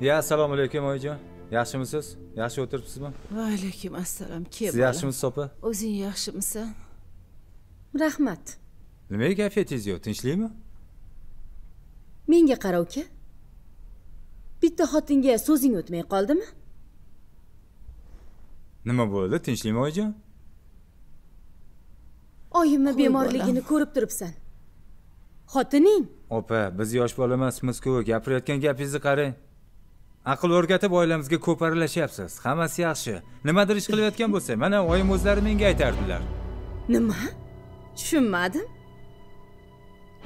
ya assalomu alaykum oyijon. Yaxshimisiz? Yaxshi o'tiribsizmi? Va alaykum assalom. Kel siz yaxshimisiz opa o'zing yaxshimisan? Rahmat. Nimaga kayfiyatingiz yo'q? Tinchlikmi? Menga qara uka bitta xotinga so'zing o'tmay qoldimi? Nima bo'ldi? Tinchlikmi oyijon? Oyimni bemorligini ko'rib turibsan. Xotining? Opa biz yosh bola emasmiz-ku. Gapirayotgan gapingizni qarang aql o'rgatib oilamizga ko'p aralashyapsiz hammasi yaxshi. Nimadir ish qilayotgan bo'lsak mana oyim o'zlari menga aytardilar. Nima? Tushunmadim.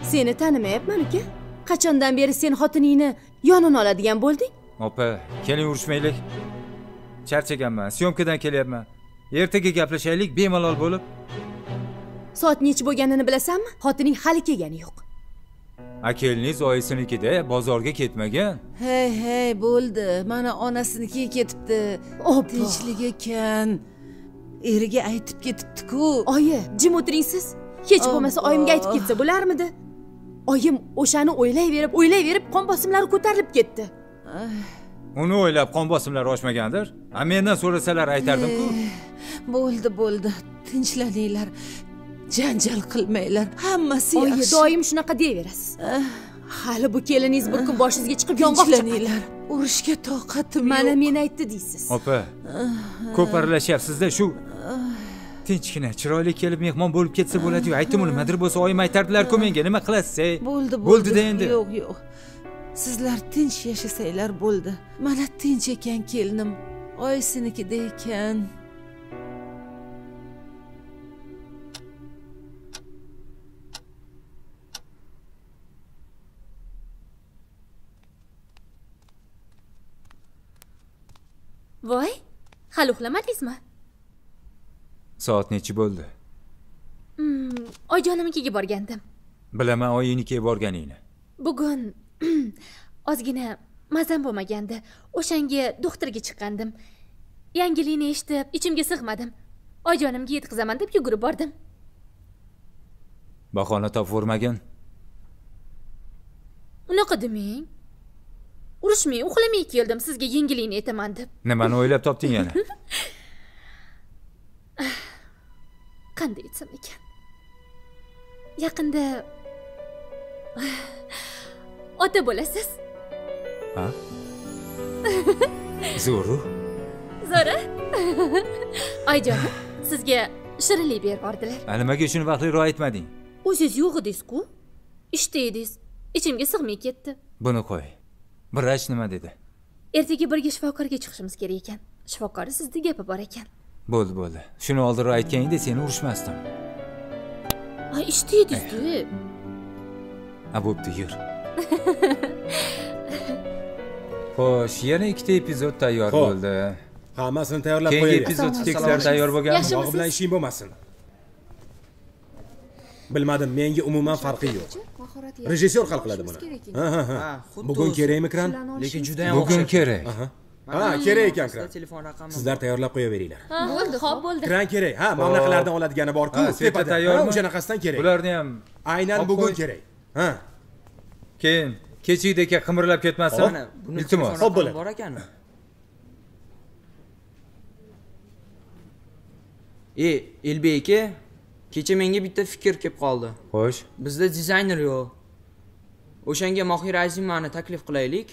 Seni tanimayapman uka qachondan beri sen xotiningni yonini oladigan bo'lding? Opa keling urushmaylik. Charchaganman syomkadan kelyapman. Ertaga gaplashaylik bemalol bo'lib. Soat nechi bo'lganini bilasanmi? Xotining hali kelgani yo'q akelingiz oyisinikida bozorga ketmagan. Hey hey bo'ldi. Mana onasinikiga ketibdi. Tinchlik ekan. Eriga aytib ketibdi-ku. Oyi jim o'tiring siz hech bo'lmasa oyimga aytib ketsa bo'larmidi? Oyim o'shani o'ylayverib o'ylayverib qon bosimlari ko'tarilib ketdi. Uni o'ylab qon bosimlari oshmagandir. A mendan so'rasalar aytardim-ku. Bo'ldi bo'ldi. Tinchlaninglar janjal qilmanglar. Hammasi oyi yaxshi. doim shunaqa deyaverasiz. Hali bu keliningiz bir kun boshingizga chiqib yong'oq tinchlaninglar. Urushga toqatim mana yo'q. men aytdi deysiz. Opa ko'p aralashyapsizda shu tinchgina chiroyli kelib mehmon bo'lib ketsa bo'ladiyu. Aytdimu nimadir bo'lsa oyim aytardilar-ku menga nima qilasiz ey bo'ldi bo'ldida endi. Yo'q yo'q. Sizlar tinch yashasanglar bo'ldi. Mana tinch ekan kelinim. Oyisinikida ekan voy. Hali uxlamadingizmi soat nechi bo'ldi? Hmm, oyijonimnikiga borgandim. Bilaman oyinikiga borganingni. Bugun (clears throat) ozgina mazam bo'lmagandi. O'shanga doktorga chiqqandim. Yangilikni eshitib ichimga sig'madim. Oyijonimga yetkazaman deb yugurib bordim. Bahona topvermagin unaqa demang urushmay uxlamay keldim sizga yangilikni aytaman deb. Nimani o'ylab topding yana? (laughs) Qanday aytsam ekan? Yaqinda (sighs) ota bo'lasiz. Ha? (laughs) Zo'ru. Zo'ra (laughs) oyijonim sizga shirinlik berib yubordilar nimaga shuni vaqtliroq aytmading o'zingiz yo'q edingiz-ku ishda edingiz. Ichimga sig'may ketdi. Buni qo'y vrach nima dedi? Ertaga birga shifokorga chiqishimiz kerak ekan. Shifokori sizda gapi bor ekan. Bo'ldi bo'ldi. Shuni oldinroq aytganingda seni urishmasdim. Ay ishda edingiz-da ha bo'pti yur. (laughs) Xo'sh yana ikkita epizod tayyor bo'ldi. Hammasini tayyorlab keyingi qo'yaylik epizod tekstlar tayyor bo'lganmi? Bog'i bilan ishing bo'lmasin bilmadim menga umuman farqi yo'q. Rejissyor hal qiladi buni. ha ha bugun kerakmi kran Lekin judayam bugun o'xshaydi. kerak ha kerak ekan kran telefon raqami sizlar tayyorlab qo'yaveringlar bo'ldi ho'p bo'ldi. kran kerak. Ha mana bunaqalardan oladigani borku. Tepada tayyormi? Ha, o'shanaqasidan kerak. Bularni ham aynan bugun kerak. Ha. Keyin kechikdek qimirlab ketmasin. Iltimos. telefon raqami bor ekan e elbek aka kecha menga bitta fikr kelib qoldi. Xo'sh. Bizda dizayner yo'q. O'shanga mohira azimani taklif qilaylik.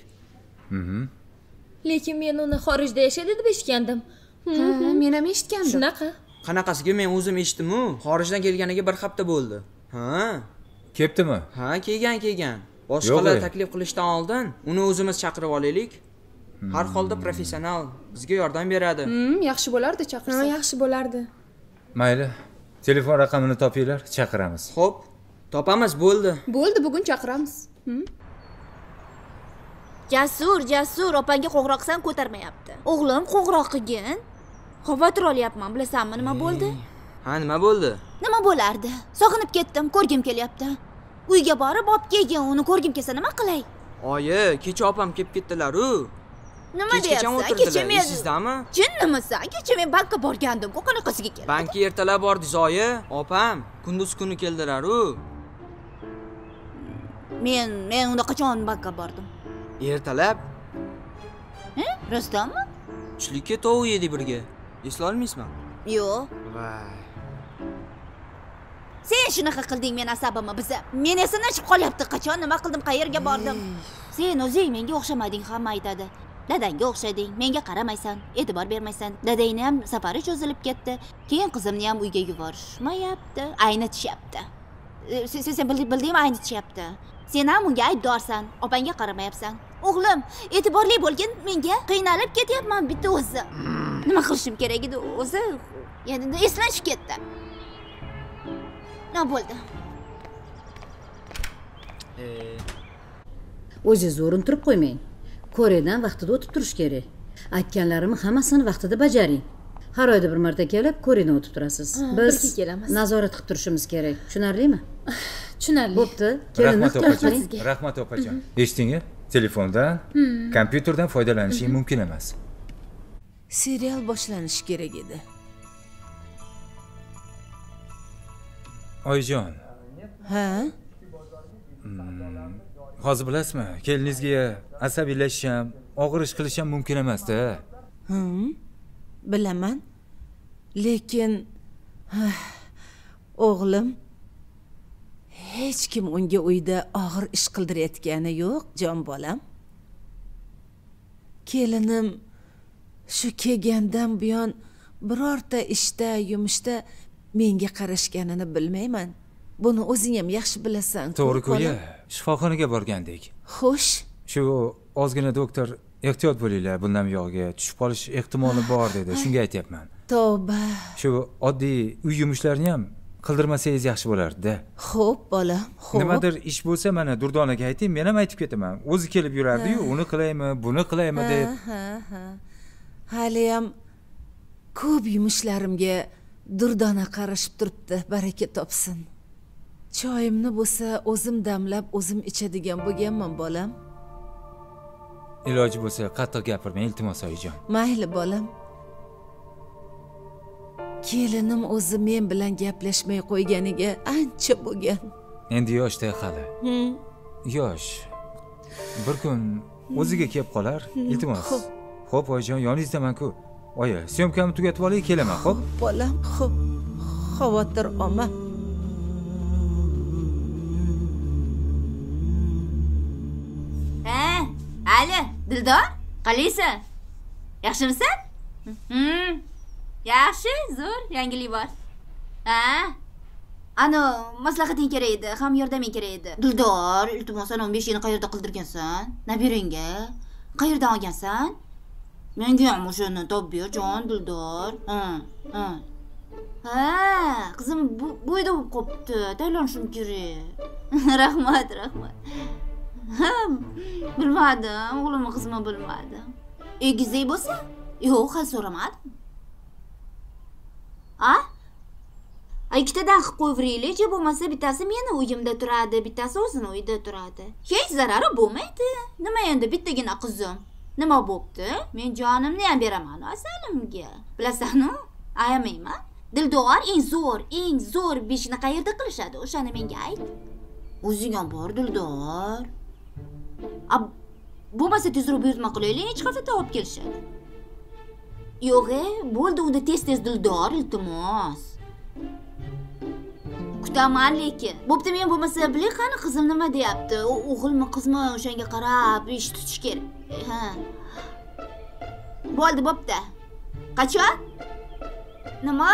Lekin men uni xorijda yashaydi deb eshitgandim. Ha, men ham eshitgandim. shunaqa. Qanaqasiga men o'zim eshitdimu? Xorijdan kelganiga bir hafta bo'ldi. Ha? Kelibdimi? Ha kelgan kelgan. Boshqalar taklif qilishdan oldin uni o'zimiz chaqirib olaylik. Har holda professional bizga yordam beradi. Hmm, yaxshi bo'lardi chaqirsa. yaxshi bo'lardi. Mayli telefon raqamini topinglar chaqiramiz. Ho'p topamiz bo'ldi. Bo'ldi, bugun chaqiramiz. Hmm? jasur jasur opangga qo'ng'iroq qilsam ko'tarmayapti. O'g'lim qo'ng'iroq qilgin xavotir olyapman bilasanmi nima bo'ldi? Ha nima bo'ldi? Nima bo'lardi? Sog'inib ketdim ko'rgim kelyapti. Uyga borib olib kelgin uni ko'rgim kelsa nima qilay? Oyi kecha opam kelib ketdilaru nima o'tirdilar kecha men esizdami jinnimisan kecha men bankka borgandim-ku qanaqasiga keldi bankka ertalab bordingiz oyi opam kunduz kuni keldilaru men men unda qachon bankka bordim? Ertalab rostdanmi? Tushlikka tovuq yedik birga. Eslolmaysizmi? Yo'q. Voy sen shunaqa qilding men asabimni buzib men esimdan chiqib qolyapti? Qachon nima qildim? Qayerga bordim? Sen o'zing menga o'xshamading hamma aytadi dadangga o'xshading menga qaramaysan e'tibor bermaysan. Dadangni ham safari cho'zilib ketdi. Keyin qizimni ham uyga yuborishmayapti. Aynitishyapti e, sen sen- bildingmi? Aynitishyapti sen ham unga aybdorsan. Opangga qaramayapsan. O'g'lim e'tiborli bo'lgin menga qiynalib ketyapman bitta o'zi. Nima qilishim kerak edi? O'zi endi esdan chiqib ketdi. Nima bo'ldi? O'zingiz turib qo'ymang. Koreyadan vaqtida o'tib turish kerak. Aytganlarimni hammasini vaqtida bajaring. Har oyda bir marta kelib koreyadan o'tib turasiz. Biz kelamiz. nazorat qilib turishimiz kerak. Tushunarlimi? (sighs) Tushunarli. Bo'pti. Rahmat opajon. rahmat opajon. Eshitdingi telefondan Hmm. kompyuterdan foydalanishing mumkin emas. Serial boshlanishi kerak edi. Oyijon. Ha hozir bilasizmi keliningizga asabiylashish ham og'ir ish qilish ham mumkin emasda. Bilaman. Lekin ah, o'g'lim hech kim unga uyda og'ir ish qildirayotgani yo'q jon bolam. Kelinim shu kelgandan buyon birorta ishda yumushda menga qarashganini bilmayman. Buni o'zing ham yaxshi bilasan to'g'ri-ku ya shifoxonaga borgandik xo'sh. Shu ozgina doktor ehtiyot bo'linglar bundan buyog'iga tushib qolish ehtimoli bor dedi. Shunga aytyapman. tavba shu oddiy uy yumushlarini ham qildirmasangiz yaxshi bo'lardida xo'p bolam xo'p. Nimadir ish bo'lsa mana durdonaga ayting men ham aytib ketaman. O'zi kelib yurardiyu uni qilaymi buni qilaymi deb. Ha haliyam ko'p yumushlarimga durdona qarashib turibdi baraka topsin choyimni bo'lsa o'zim damlab o'zim ichadigan bo'lganman bolam. Iloji bo'lsa qattiq gapirmang iltimos oyijon. Mayli bolam. Kelinim o'zi men bilan gaplashmay qo'yganiga ancha bo'lgan. Endi yoshda hali. Yosh. Bir kun o'ziga kelib qolar iltimos. Xo'p. oyijon yoningizdaman-ku oyi syomkamni tugatib olay kelaman ho'p bolam xo'p. Xavotir olma dildor qalaysan yaxshimisan? Hmm. yaxshi zo'r yangilik bor. Ha? Ani maslahating kerak edi ham yordaming kerak edi. Dildor iltimos ana besh yilni qayerda qildirgansan? Nabirangga qayerdan olgansan? Menga ham o'shani topib ber jon dildor. Ha ha. Ha qizim bu- bo'yda bo'lib qolibdi tayyorlanishim kerak. (laughs) Rahmat rahmat bilmadim o'g'limi qizmi bilmadim egizak bo'lsa yo'q hali so'ramadim. A? A ikkitadan qilib qo'yaveraylikchi bo'lmasa bittasi meni uyimda turadi bittasi o'zini uyida turadi. Hech zarari bo'lmaydi. Nima endi bittagina qizim? Nima bo'pti? Men jonimni ham beraman asalimga. Bilasanu ayamayman. Dildor eng zo'r eng zo'r beshikni qayerda qilishadi? O'shani menga ayt. O'zing ham bor dildor bo'lmasa tezroq buyurtma qilaylik nechi haftada olib kelishadi. Yo'q e bo'ldi unda tez tez dildor iltimos. Kutaman lekin bo'pti men bo'lmasa bilay qani qizim nima deyapti? O'g'ilmi qizmi o'shanga qarab ish tutish kerak. E, ha. Bo'ldi bo'pti. Qachon? Nima?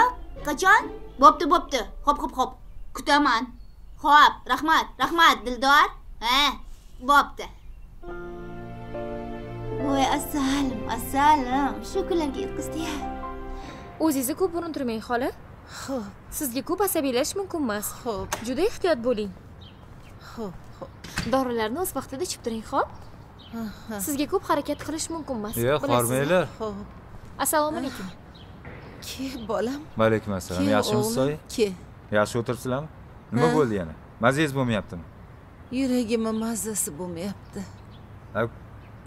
Qachon? Bo'pti bo'pti. Hop hop hop kutaman. Xo'p rahmat rahmat dildor. Ha bo'pti. Voy asalim asalim shu kunlarga yetqizdi-ya o'zingizni ko'p urintirmang xola ho'p sizga ko'p asabiylashish mumkin emas ho'p juda ehtiyot bo'ling ho'p ho'p dorilarni o'z vaqtida ichib turing xo'p sizga ko'p harakat qilish mumkin emas yo'q bilasizmi? hormanglar ho'p assalomu alaykum kel bolam vaalaykum assalom yaxshimisiz oyi kel yaxshi o'tiribsizlarmi nima bo'ldi yana mazangiz bo'lmayaptimi yuragimni mazasi bo'lmayapti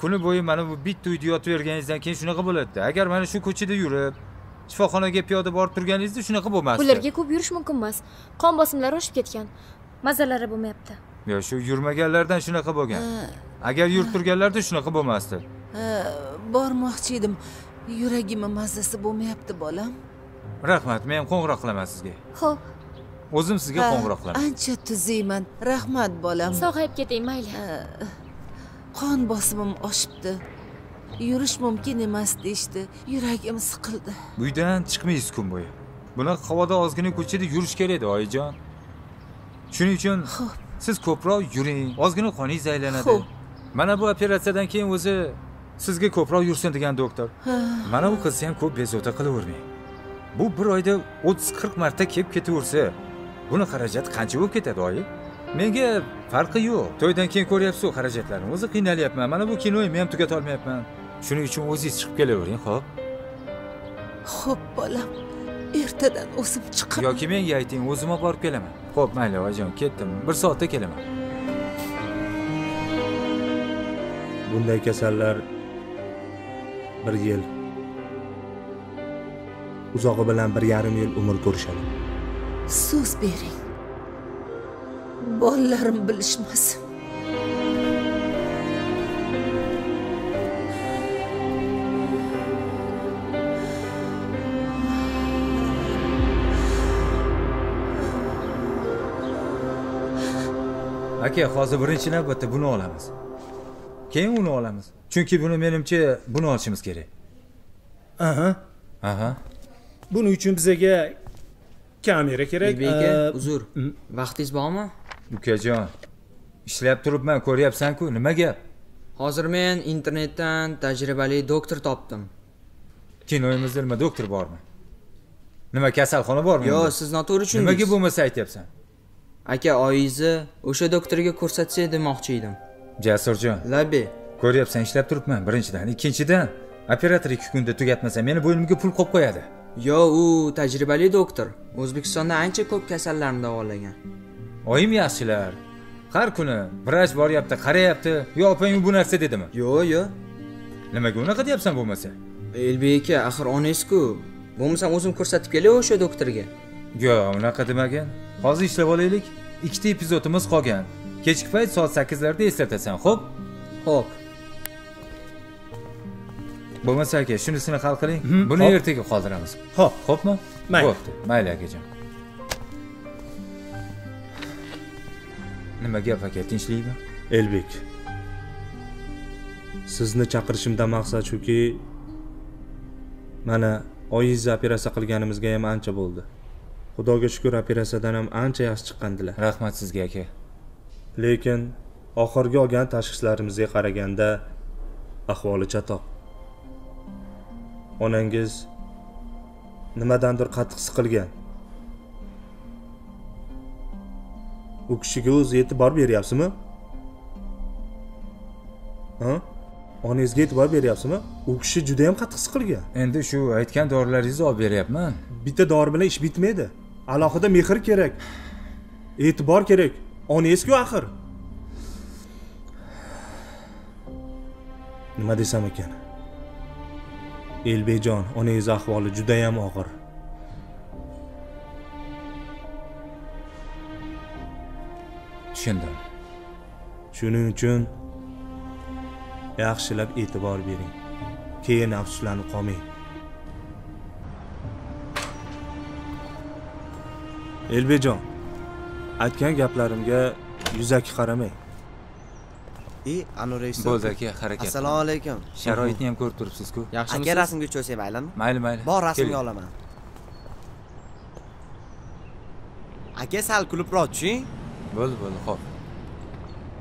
kuni bo'yi mana bu bitta uyda yotib yurganingizdan keyin shunaqa bo'ladida. Agar mana shu ko'chada yurib shifoxonaga piyoda borib turganingizda shunaqa bo'lmasdi. Bularga ko'p yurish mumkin emas. Qon bosimlari oshib ketgan. Mazalari bo'lmayapti. Yo shu yurmaganlardan shunaqa bo'lgan. Agar yurib turganlarda shunaqa bo'lmasdi. Ha, bormoqchi edim. Yuragimni mazasi bo'lmayapti bolam. Rahmat men qo'ng'iroq qilaman sizga. Ho'p o'zim sizga qo'ng'iroq qilaman. ancha tuzayman. Rahmat bolam. Sog'ayib keting mayli qon bosimim oshibdi. Yurish mumkin emas deyishdi. Yuragim siqildi. Uydan chiqmaysiz kun bo'yi bunaqa havoda ozgina ko'chada yurish kerak edi oyijon. Shuning uchun siz ko'proq yuring. Ozgina qoningiz aylanadi. Mana bu operatsiyadan keyin o'zi sizga ko'proq yursin degan doktor. Mana bu qizni ham ko'p bezovta qilavermang. Bu bir oyda o'ttiz qirq marta kelib ketaversa buni xarajati qancha bo'lib ketadi oyi menga farqi yo'q. To'ydan keyin ko'ryapsiz xarajatlarni o'zi qiynalyapman. Mana bu kinoyimni ham tugatolmayapman shuning uchun o'zingiz chiqib kelavering xo'p xo'p bolam. Ertadan o'zim chiqaman. Yoki menga ayting o'zim olib borib kelaman. Ho'p mayli oyijon ketdim. Bir soatda kelaman. Bunday kasallar bir yil uzog'i bilan bir yarim yil umr ko'rishadi. So'z bering bolalarim bilishmasin aka hozir birinchi navbatda buni olamiz. Keyin uni olamiz. Chunki buni menimcha buni olishimiz kerak. Aha. Aha. Buning uchun bizaga kamera kerak. Bek aka uzr vaqtingiz bormi ukajon ishlab turibman ko'ryapsan-ku nima gap? Hozir men internetdan tajribali doktor topdim. Kinoyimizda nima doktor bormi? Nima kasalxona bormi Yo, unda? siz noto'g'ri tushundingiz. nimaga bo'lmasa aytyapsan? Aka oyingizni o'sha doktorga ko'rsatsak demoqchi edim. Jasurjon labi. ko'ryapsan ishlab turibman. Birinchidan. Ikkinchidan operator ikki kunda tugatmasa meni bo'ynimga pul qo'yib qo'yadi. Yo u tajribali doktor. O'zbekistonda ancha ko'p kasallarni davolagan oyim yaxshilar har kuni vrach boryapti qarayapti. Yo opang bu narsa dedimi? Yo'q yo'q nimaga unaqa deyapsan bo'lmasa? Elbek aka axir onangizku bo'lmasam o'zim ko'rsatib kelay o'sha doktorga. Yo'q unaqa demagin hozir ishlab olaylik ikkita epizodimiz qolgan. Kechki payt soat sakkizlarda eslatasan xo'p? Ho'p bo'lmasa aka shunisini hal qiling. Buni ertaga qoldiramiz. Hop. xo'pmi? Mayli. bo'pti. Mayli akajon nima gap aka tinchlikmi elbek. Sizni chaqirishimdan maqsad shuki mana oyingizni operatsiya qilganimizga ham ancha bo'ldi. Xudoga shukur operatsiyadan ham ancha yaxshi chiqqandilar. Rahmat sizga aka. Lekin oxirgi olgan tashxislarimizga qaraganda ahvoli chatoq. Onangiz nimadandir qattiq siqilgan u kishiga o'zi e'tibor beryapsizmi? Ha? Onangizga e'tibor beryapsizmi? U kishi juda yam qattiq siqilgan. Endi shu aytgan dorilaringizni olib beryapman. Bitta dori bilan ish bitmaydi. Alohida mehr kerak. E'tibor kerak. Onangizku axir. Nima desam ekan? Elbekjon onangiz ahvoli judayam og'ir tushundim. Shuning uchun yaxshilab e'tibor bering. Keyin afsuslanib qolmang. Elbekjon aytgan gaplarimga yuzaki qaramang. И anur eshitib bo'ldi aka harakat. Assalomu alaykum. Sharoitni ham ko'rib turibsiz-ku? Aka rasmga tushsak maylimi mayli mayli. Bor rasmga olaman. Aka sal kulibroq tushing bo'ldi bo'ldi ho'p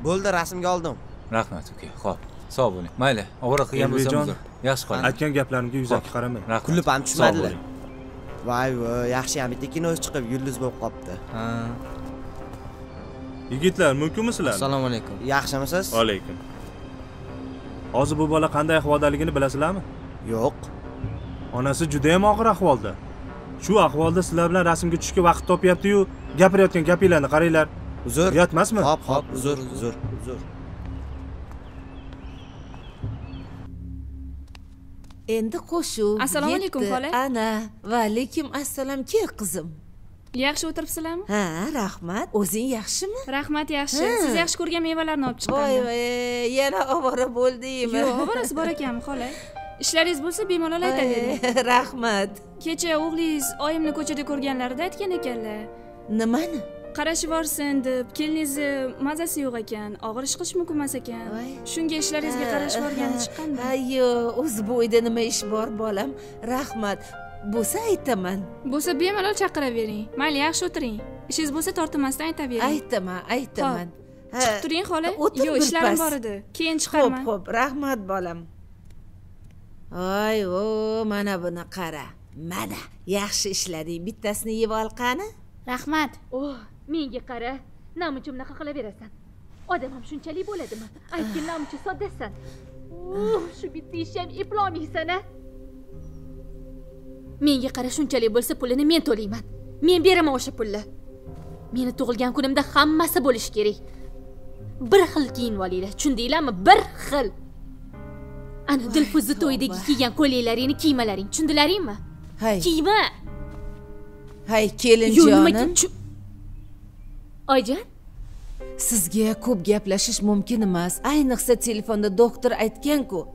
bo'ldi rasmga oldim. Rahmat uka ho'p sog' bo'ling. Mayli ovora qilgan bo'lsam yaxshi qoling. aytgan gaplarimga yuzaki qaramang rahmat. Kulib ham tushmadilar. voy voy yaxshi ham bitta kino chiqib yulduz bo'lib qolibdi yigitlar mumkinmi sizlar assalomu alaykum. Yaxshimisiz? Alaykum. Hozir bu bola qanday ahvoldaligini bilasizlarmi? Yo'q. Onasi judayam og'ir ahvolda. Shu ahvolda sizlar bilan rasmga tushishga vaqt topyapti-yu gapirayotgan gapinglarni qaranglar uzr uyat emasmi hop hop uzr uzr uzr endi qo'shuv Assalomu alaykum, xola. ana va alaykum assalom kel qizim? Yaxshi o'tiribsizlarmi? Ha rahmat. O'zing yaxshimi? Rahmat yaxshi. Siz yaxshi ko'rgan mevalarni olib voy chiqqandim voy yana ovora bo'ldingmi? Yo'q ovorasi bor ekanmi xola ishlaringiz bo'lsa bemalol aytavering Voy, rahmat. Kecha o'g'lingiz oyimni ko'chada ko'rganlarida aytgan ekanlar. Nimani qarashib yuborsin deb keliningizni mazasi yo'q ekan og'ir ish qilish mumkin emas ekan. Shunga ishlaringizga qarashib yuborgani chiqqanda. ayo o'zi bu uyda nima ish bor bolam? Rahmat. Bo'lsa aytaman. Bo'lsa bemalol chaqiravering. Mayli yaxshi o'tiring. Ishingiz bo'lsa tortinmasdan aytavering. Aytaman aytaman. Hop, chiqib turing xola o'tir yo'q ishlarim bor edi. Keyin Xo'p, chiqarman xo'p, rahmat bolam. Voy, o, mana buni qara. Mana, yaxshi ishlading. Bittasini yeb ol qani? rahmat. Oh menga qara namuncha bunaqa qilaverasan. Odam ham shunchalik bo'ladimi? Aytgin namuncha soddasan. Shu bitta ishni ham eplolmaysan a menga qara shunchalik bo'lsa pulini men to'layman. Men beraman o'sha pulni. Meni tug'ilgan kunimda hammasi bo'lishi kerak. Bir xil kiyinib olinglar tushundinglarmi bir xil. Ana dilfuzni to'yidagi kiygan ko'ylaklaringni kiymalaring. Tushundilaringmi Hay. kiyma. Hay, kelinjonim. Oyijon Sizga ko'p gaplashish mumkin emas. Ayniqsa telefonda doktor aytgan-ku.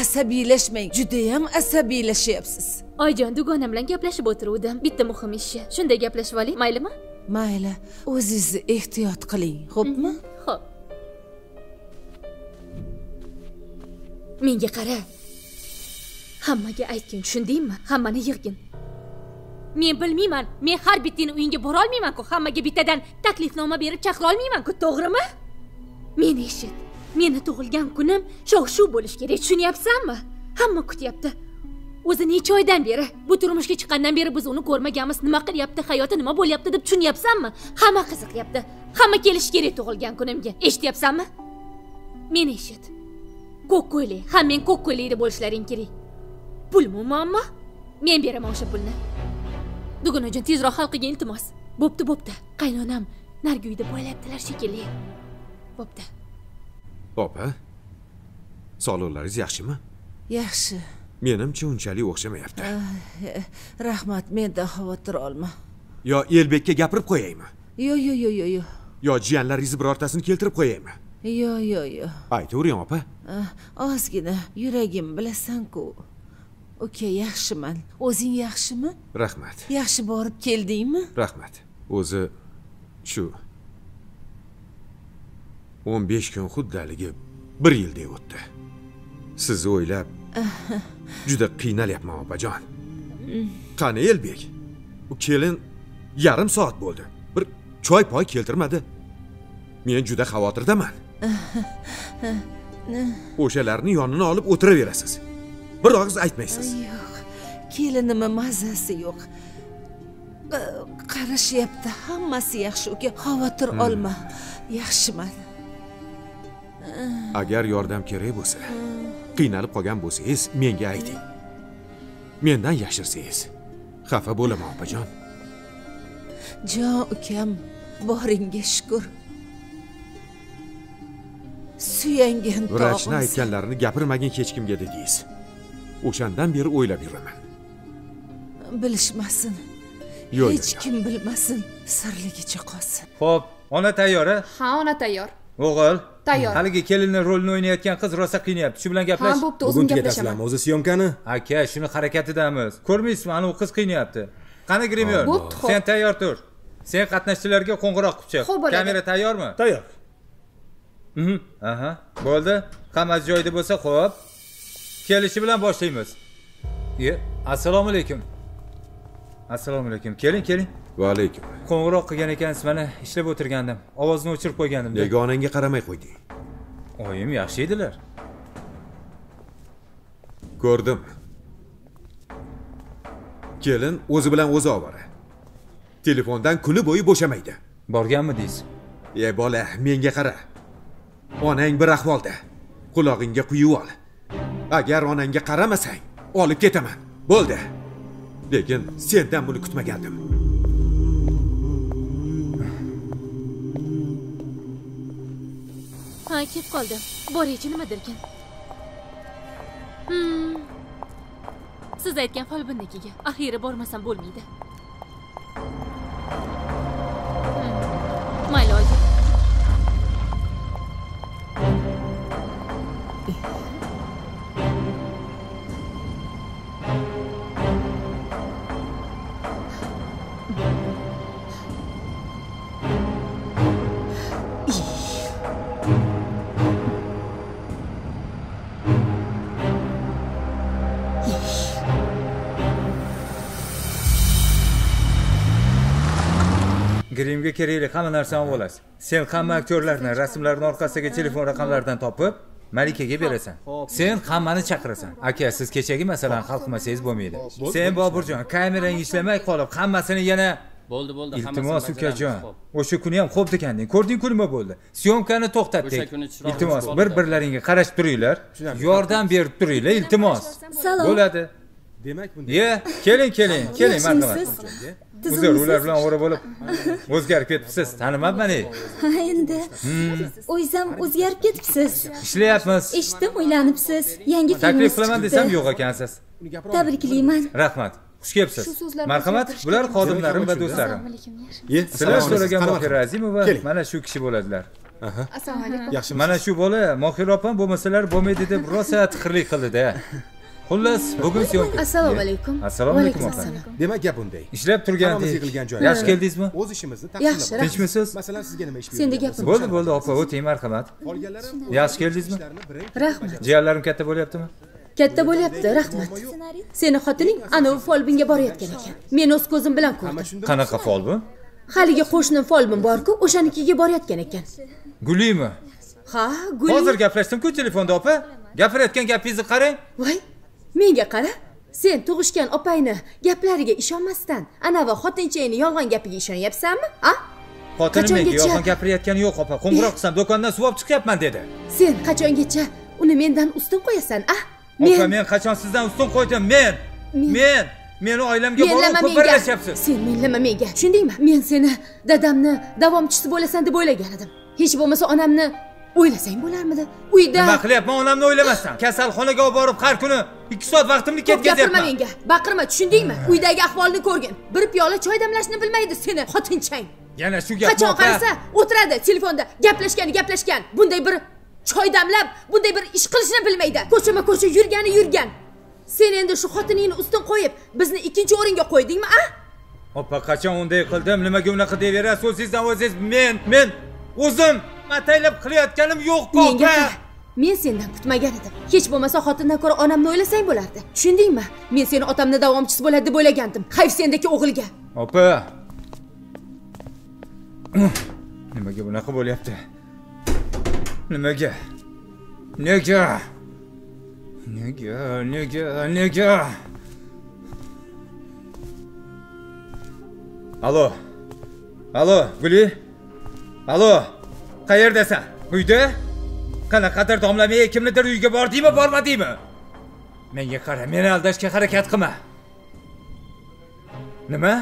Asabiylashmang. Juda ham asabiylashyapsiz. oyijon dugonam bilan gaplashib o'tiruvdim bitta muhim ishi shunday gaplashib oling maylimi Mayli, o'zingizni ehtiyot qiling, xo'pmi? Xo'p. menga qara hammaga aytgin tushundingmi hammani yig'gin men bilmayman men har bittani uyingga borolmaymanku hammaga bittadan taklifnoma berib chaqira olmayman-ku to'g'rimi? Meni eshit meni tug'ilgan kunim shov shuv bo'lishi kerak tushunyapsanmi? Hamma kutyapti. O'zi necha oydan beri bu turmushga chiqqandan beri biz uni ko'rmaganmiz nima qilyapti hayoti nima bo'lyapti deb tushunyapsanmi? Hamma qiziqyapti hamma kelishi kerak tug'ilgan kunimga eshityapsanmi? Meni eshit ko'k ko'ylak hammang ko'k ko'ylakda bo'lishlaring kerak. Pulmi muammo? Men beraman o'sha pulni. Dugunajon tezroq hal qilgin iltimos. Bo'pti bo'pti. Qaynonam narigi uyda poylayaptilar shekilli. Bo'pti. Opa sog'liqlaringiz yaxshimi? Yaxshi. Menimcha unchalik o'xshamayapti. Ah, rahmat mendan xavotir olma yo elbekka gapirib qo'yaymi? Yo yo yo yo yo. Yo jiyanlaringizni birortasini keltirib qo'yaymi? Yo yo yo. Aytavering opa? Ah, ozgina yuragim bilasan-ku uka yaxshiman. O'zing yaxshimi? Rahmat. Yaxshi borib keldingmi? Rahmat. O'zi shu 15 kun xuddi haligi bir yildek o'tdi. Sizni o'ylab (laughs) juda qiynalyapman opajon. Qani elbek? U kelin yarim soat bo'ldi. Bir choy poy keltirmadi. Men juda xavotirdaman. (laughs) O'shalarni yonini olib o'tiraverasiz bir og'iz aytmaysiz. Yo'q. Kelinimni mazasi yo'q. Qarashyapti. Hammasi yaxshi uka. Xavotir Hmm. olma. Yaxshiman. Agar yordam kerak bo'lsa qiynalib qolgan bo'lsangiz menga ayting. Mendan yashirsangiz xafa bo'laman opajon. Jon ukam boringga shukur suyangan vrachni aytganlarini gapirmagin hech kimga dedingiz o'shandan beri o'ylab yuraman bilishmasin hech kim bilmasin sirligicha qolsin Xo'p, ona tayyor a? ha ona tayyor O'g'il. Tayyor. Haligi kelinni rolini o'ynayotgan qiz rosa qiynayapti. Shu bilan gaplash. Ha, bo'pti, o'zim gaplashaman. o'zi syomkani Aka, shuni harakatidamiz. Ko'rmaysizmi, ana u qiz qiynayapti. Qani grimyor? Bo'pti, xo'p. Sen tayyor tur. Sen qatnashchilarga qo'ng'iroq qilib chiq. Xo'p, bo'ladi. Kamera tayyormi? Tayyor. Mhm. Aha, bo'ldi. Hammasi joyida bo'lsa, xo'p. Kelishi bilan boshlaymiz. Ye, assalomu alaykum. Assalomu alaykum. Keling, keling. va alaykum Qo'ng'iroq qilgan ekansiz, mana ishlab o'tirgandim. Ovozni o'chirib qo'ygandim. nega onangga qaramay qo'yding Oyim yaxshi edilar. ko'rdim kelin o'zi bilan o'zi ovora telefondan kuni bo'yi bo'shamaydi borganmi deysiz e bola menga qara onang bir ahvolda qulog'ingga quyib ol agar onangga qaramasang olib ketaman. Bo'ldi. Lekin sendan buni kutmagandim. Ha kelib qoldi. Boraychi nimadirkin hmm. siz aytgan folbinnikiga axiyri bormasam bo'lmaydi. Hmm. mayli Grimga kerakli hamma narsani olib olasiz. Sen hamma aktyorlarni rasmlarni orqasidagi telefon raqamlaridan topib Malikaga berasan. Sen hammani chaqirasan. Aka, siz kechagi masalani hal qilmasangiz bo'lmaydi. Sen Boburjon, kamerang ishlamay qolib, hammasini yana bo'ldi bo'ldi Iltimos ukajon. O'sha kuni ham xo'p dekanding. Ko'rding-ku nima bo'ldi? Syomkani to'xtatdik. Iltimos, o'chib bir-birlaringga qarashib turinglar. Yordam berib turinglar, iltimos. Salom. Bo'ladi. demak bunda Ye, keling, keling, keling, marhamat. Uzr, ular bilan o'ra bo'lib o'zgarib ketibsiz. Tanimabman endi Hmm. o'zingiz ham o'zgarib ketibsiz Ishlayapmiz. eshitdim uylanibsiz yangi Taklif qilaman desam yo'q ekansiz. tabriklayman Rahmat. Xush kelibsiz. Marhamat, bular xodimlarim va Assalomu do'stlarim. Sizlar so'ragan. Mohira Azimova mana shu kishi bo'ladilar. assalomu alaykum yaxshimisiz Mana shu bola Mohira opam bo'lmasalar bo'lmaydi deb rosa tiqirlik qildi-da. Xullas, bugun syomka. assalomu alaykum Assalomu alaykum opa. demak gap bunday Ishlab turgan yig'ilgan joyda Yaxshi keldingizmi? o'z ishimizni Yaxshi, Tinchmisiz? masalan sizga nima ish Senda gapim Bo'ldi, bo'ldi opa, o'ting marhamat. qolganlari Yaxshi keldingizmi? rahmat Jiyanlarim katta bo'lyaptimi? katta bo'lyapti rahmat seni xotining anavi folbinga borayotgan ekan men o'z ko'zim bilan ko'rdim Qanaqa folbin? haligi qo'shnim folbin borku o'shanikiga borayotgan ekan Gulimi? ha gul Hozir gaplashdim-ku telefonda opa. Gapirayotgan gapingizni qarang. voy menga qara sen tug'ishgan opangni gaplariga ishonmasdan anavi xotinchangni yolg'on gapiga ishonyapsanmi a Xotinim menga yolg'on gapirayotgani yo'q opa. Qo'ng'iroq qilsam do'kondan suv olib chiqyapman dedi. sen qachongacha uni mendan ustun qo'yasan a Opa, men qachon sizdan ustun qo'ydim? Men. Men. Meni oilamga borib ko'p sen menlama menga tushundingmi men seni dadamni davomchisi bo'lasan deb o'ylagan edim hech bo'lmasa onamni o'ylasang bo'larmidi? Uyda. Nima qilyapman onamni o'ylamasdan kasalxonaga olib borib har kuni ikki soat vaqtimni ko'p gapirma ketkazyapman menga. Baqirma tushundingmi? Uydagi ahvolni ko'rgin. Bir piyola choy damlashni bilmaydi seni xotinchang. Yana shu gapni qachon qarasa o'tiradi telefonda. Gaplashgan gaplashgan. Bunday bir choy damlab bunday bir ish qilishni bilmaydi. Ko'chama ko'cha yurgani yurgan. Sen endi shu xotiningni ustin qo'yib bizni ikkinchi o'ringa qo'ydingmi a? Opa qachon unday qildim? Nimaga unaqa deyaverasiz o'zingizdan o'zingiz men men o'zim ataylab qilayotganim yo'q-ku menga men sendan kutmagan edim. Hech bo'lmasa xotindan ko'ra onamni o'ylasang bo'lardi. Tushundingmi? Men seni otamni davomchisi bo'ladi deb o'ylagandim. Hayf sendagi o'g'ilga. Opa. (clears throat) Nimaga bunaqa bo'lyapti? Nimaga? Nega? Nega? Nega? Nega? Alo. Alo guli. Alo qayerdasan uyda qanaqadir domlamay kimnidir uyiga bordingmi bormadingmi menga qara meni aldashga harakat qilma nima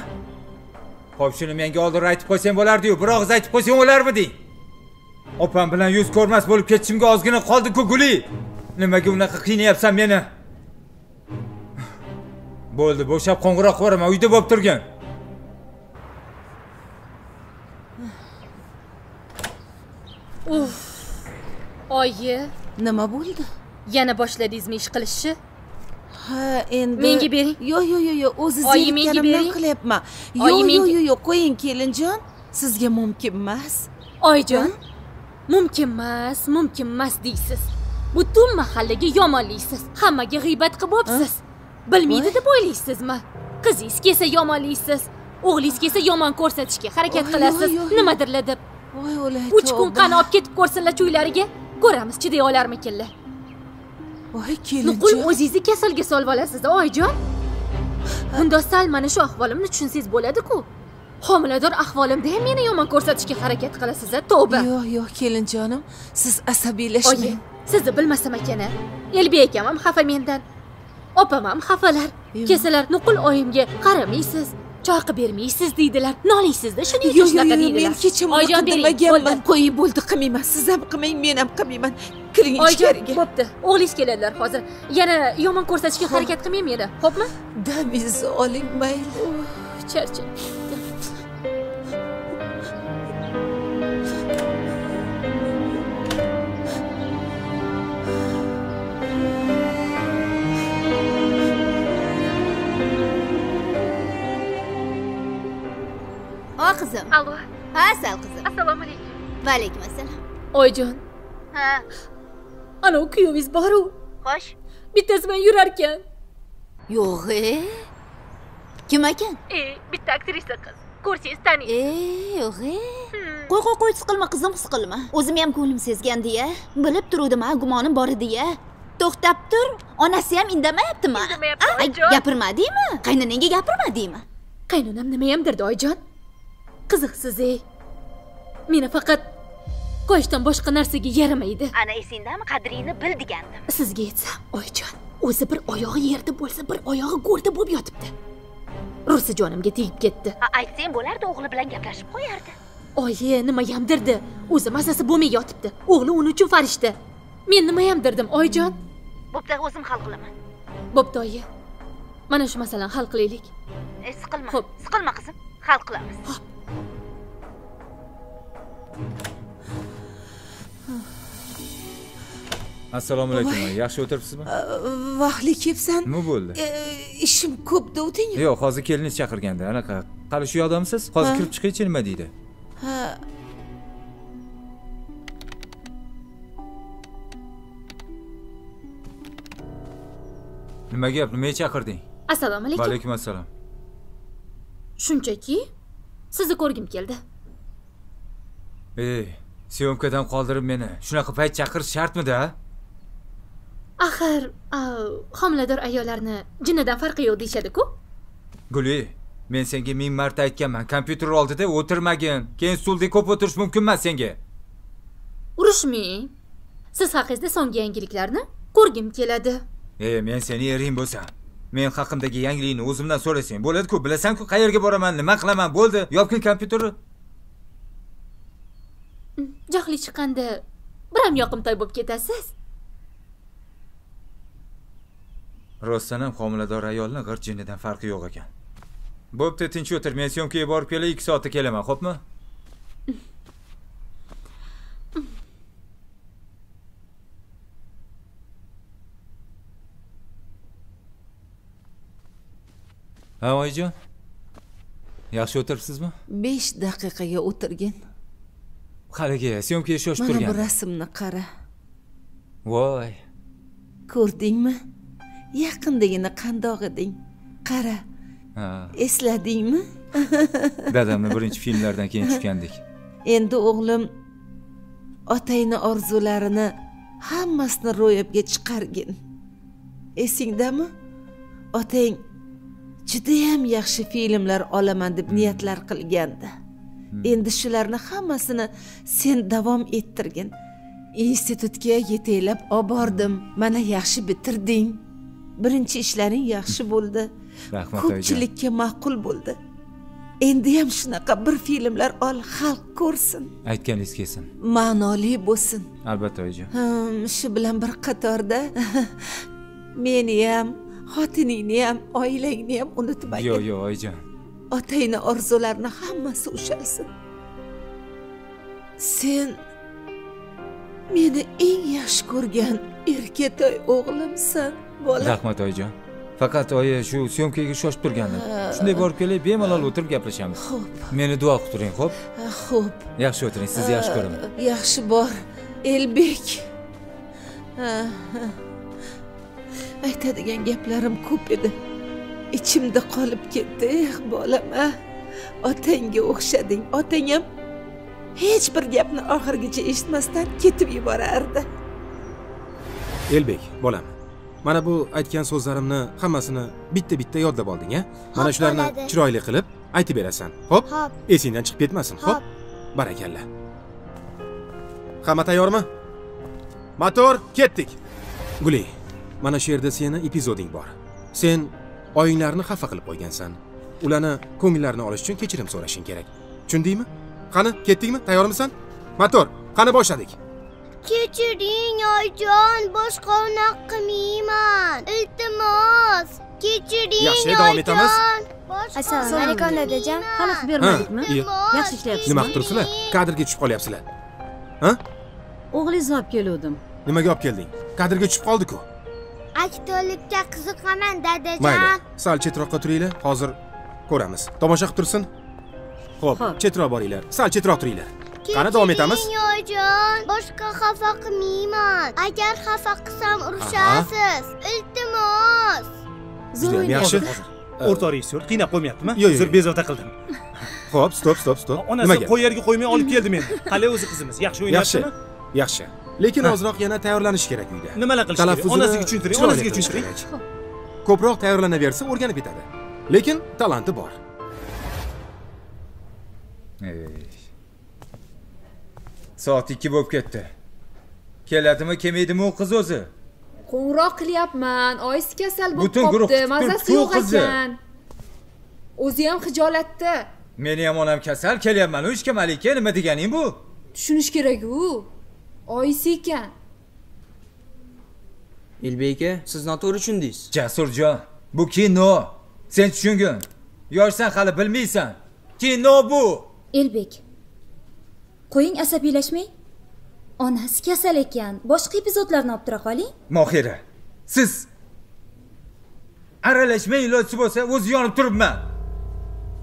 ho'p shuni menga oldin aytib qo'ysang bo'lardi-yu, bir og'iz aytib qo'ysang o'larmiding? Opam bilan yuz ko'rmas bo'lib ketishimga ozgina qoldi-ku Guli. Nimaga unaqa qiynayapsan meni? Bo'ldi, bo'shab qo'ng'iroq qilaman, uyda bo'lib turgin. Uf. Oyi. Nima bo'ldi? Yana boshladingizmi ish qilishni ha endi Menga bering. yo'q yo'q yo'q yo'q o'zi zerikkanimdan qilyapman. Yo'q yo'q yo'q yo'q qo'ying kelinjon. Sizga mumkin emas. Oyijon mumkin emas mumkin emas deysiz. Butun mahallaga yomonlaysiz hammaga g'iybat qilib bo'psiz bilmaydi deb o'ylaysizmi? Qizingiz kelsa yomonlaysiz o'g'lingiz kelsa yomon ko'rsatishga harakat qilasiz. nimadirlar deb voy o'lay uch kun qani olib ketib ko'rsinlar uylariga ko'ramiz chiday olarmikinlar voy nuqul o'zingizni kasalga solib olasiz oyijon. Unda sal mana shu ahvolimni tushunsangiz bo'ladi-ku. Homilador ahvolimda ham meni yomon ko'rsatishga harakat qilasiz a tavba. Yo'q yo'q kelinjonim siz oyi asabiylashmang sizni bilmasam ekan a elbek akam ham xafa mendan. Opam ham xafalar. Kelsalar nuqul oyimga qaramaysiz choy qilib bermaysiz deydilar. Noliysizda shuning uchun shunaqa deydilar men kecha oyijon demaganman qo'ying bo'ldi. qilmayman. Siz ham qilmang men ham qilmayman. Kiring ichkariga. Bo'pti. O'g'lingiz keladilar hozir. Yana yomon ko'rsatishga harakat qilmang meni xo'pmi? Damingizni oling mayli. Charchab o qizim allo ha asal qizim assalomu alaykum. Va alaykum assalom oyijon ha. Anavi kuyovingiz boru xo'sh bittasi bilan yurarkan yo'q e? Kim ekan e bitta aktrisa qiz ko'rsangiz taniysiz e yo'q e? Qo'y qo'y qo'y siqilma qizim siqilma o'zim ham ko'nglim sezgandi-ya bilib turuvdim a gumonim bor edi-ya to'xtab tur onasi ham indamayaptimi Indamayapti, A, oyijon. gapirmadingmi qaynonangga gapirmadingmi qaynonam nimayam derdi oyijon qiziqsiz ey meni faqat qo'yishdan boshqa narsaga yaramaydi. Ana esingdami? Qadringni bil degandim. Sizga aytsam oyijon o'zi bir oyog'i yerda bo'lsa bir oyog'i go'rda bo'lib yotibdi. Rusi jonimga tegib ketdi. Aytsang bo'lardi o'g'li bilan gaplashib qo'yardi. Oyi nimayam derdi o'zi mazasi bo'lmay yotibdi. O'g'li uni uchun farishta. Men nimayam derdim oyijon bo'pti o'zim hal qilaman. Bo'pti oyi. Mana shu masalani hal qilaylik. E, siqilma. Xo'p. siqilma qizim. Hal qilamiz assalomu alaykum yaxshi o'tiribsizmi? Vaqtli kelibsan nima bo'ldi? E, ishim ko'p degding yo'q hozir keliningiz chaqirganda. Anaqa hali shu yoqdamisiz hozir kirib chiqaychi nima deydi? Ha. Nima gap? Nimaga chaqirding? Assalomu alaykum. Vaalaykum assalom shunchaki sizni ko'rgim keldi ey syomkadan qoldirib meni. Shunaqa payt chaqirish shartmidi axir homilador ayollarni jinnidan farqi yo'q deyishadi-ku. Guli men senga ming marta aytganman. Kompyuter oldida o'tirmagin. Keyin stulda ko'p o'tirish mumkin emas senga. Urushmang siz haqingizda so'nggi yangiliklarni ko'rgim keladi. Ey men seni ering bo'lsam men haqimdagi yangilikni o'zimdan so'rasang bo'ladi-ku. Bilasan-ku qayerga boraman nima qilaman? Bo'ldi. Yopgin kompyuterni jahli chiqqanda biram yoqimtoy bo'lib ketasiz. Rostdan ham homilador ayolni g'irjinidan farqi yo'q ekan. Bo'pti tinch o'tir men syomkaga borib kelay ikki soatda kelaman xo'pmi? Ha oyijon yaxshi o'tiribsizmi? Besh daqiqaga o'tirgin haligi syomkaga shoshib mana bu turgan rasmni qara voy. Ko'rdingmi? Yaqindagina qandoq eding qara. Ha. Esladingmi? (laughs) Dadamni birinchi filmlardan keyin tushgandik. Endi o'g'lim otangni orzularini hammasini ro'yobga chiqargin. Esingdami? Otang judayam yaxshi filmlar olaman deb niyatlar qilgandi endi shularni hammasini sen davom ettirgin. Institutga yetaklab olib bordim mana yaxshi bitirding. Birinchi ishlaring yaxshi bo'ldi. (laughs) Rahmat ko'pchilikka ma'qul bo'ldi. Endi ham shunaqa bir filmlar ol xalq ko'rsin. Aytganingiz kelsin. Ma'noli bo'lsin. Albatta oyijon Hmm, shu bilan bir qatorda (laughs) meni ham xotiningni ham oilangni ham unutmagin yo'q yo'q oyijon otangni orzularini hammasi ushalsin. Sen meni eng yaxshi ko'rgan erkatoy o'g'limsan bolam rahmat oyijon. Faqat oyi shu syomkaga shoshib turgandim. Shunday borib kelay bemalol o'tirib gaplashamiz. Xo'p. meni duo qilib turing xo'p xo'p. Yaxshi o'tiring sizni yaxshi ko'raman yaxshi bor elbek. Aytadigan gaplarim ko'p edi ichimda qolib ketdi eh bolam a otangga o'xshading. Otang ham hech bir gapni oxirigacha eshitmasdan ketib yuborardi. Elbek bolam. Mana bu aytgan so'zlarimni hammasini bitta bitta yodlab olding a mana Xo'p, shularni chiroyli qilib aytib berasan xo'p Xo'p. esingdan chiqib ketmasin Xo'p. barakalla. Hamma tayyormi? Motor ketdik. Guli mana shu yerda seni epizoding bor. Sen oyinglarni xafa qilib qo'ygansan. Ularni ko'ngillarini olish uchun kechirim so'rashing kerak. Tushundingmi? Qani ketdikmi tayyormisan? Motor qani boshladik? Kechiring oyijon boshqa unaqa qilmayman. Iltimos kechiring Yaxshi, davom etamiz. Assalomu alaykum dadajon xalaqit bermadikmi yaxshi ishlayapsiz nima qilib turibsizlar? kadrga tushib qolyapsizlar. Ha? O'g'lingizni olib keluvdim. Nimaga olib kelding? Kadrga tushib qoldiku aktyorlikka qiziqaman dadajon. Mayli sal chetroqqa turinglar hozir ko'ramiz. Tomosha qilib tursin. Ho'p Xo'p. chetroq boringlar. Sal chetroq turinglar. Qani davom etamiz? Oyijon boshqa xafa qilmayman. Agar xafa qilsam urishasiz iltimos. Judayam yaxshi. O'rtoq rejissyor qiynab qo'ymayaptimi? Yo'q, uzr bezovta qildim. Ho'p stop stop stop. Onasi nimaga? qo'y yerga qo'ymay olib keldi meni. Qalay o'zi qizimiz yaxshi yaxshi o'ynayaptimi yaxshi lekin ozroq yana tayyorlanish kerak uyda. Nimalar qilish kerak? Onasiga tushuntiring, onasiga tushuntiring. ko'proq tayyorlanaversa o'rganib ketadi lekin talanti bor. Soat ikki bo'lib ketdi. Keladimi kelmaydimi u qiz o'zi? Qo'ng'iroq qilyapman. Oyisi kasal bo'lib qolibdi mazasi yo'q ekan. O'zi ham xijolatda. Meni ham onam kasal kelyapman u ishga malika nima deganing bu? Tushunish kerak-ku oyisi ekan. Elbek aka siz noto'g'ri tushundingiz. Jasurjon bu kino. Sen tushungin. Yoshsan hali bilmaysan. Kino bu. Elbek qo'ying asabiylashmang onasi kasal ekan. Boshqa epizodlarni olib tura qoling. Mohira siz aralashmang iloji bo'lsa o'zi yonib turibman.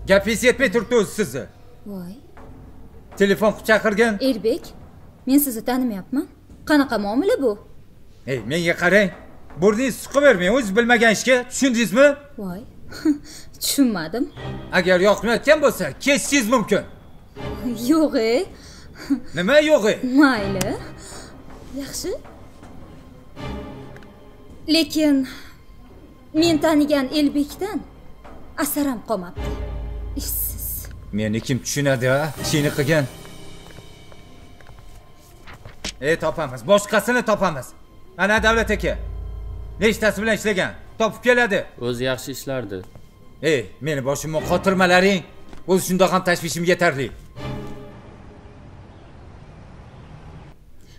Gapingiz yetmay turibdi o'zi sizni. Voy. Telefon qilib chaqirgin. Elbek men sizni tanimayapman. Qanaqa muomala bu? Ey menga qarang. Burningizni suqavermang o'zingiz bilmagan ishga tushundingizmi? Voy. (laughs) Tushunmadim. Agar yoqmayotgan bo'lsa kesishingiz mumkin. Yo'q e. Nima yo'g'i mayli. Yaxshi. Lekin men tanigan elbekdan asaram qolmabdi. Ishsiz. Meni kim tushunadi a ishingni qilgin ey topamiz boshqasini topamiz. Ana davlat aka nechtasi bilan ishlagan? Topib keladi. O'zi yaxshi ishlardi. Ey meni boshimni qotirmalaring. O'zi shundoq ham tashvishim yetarli.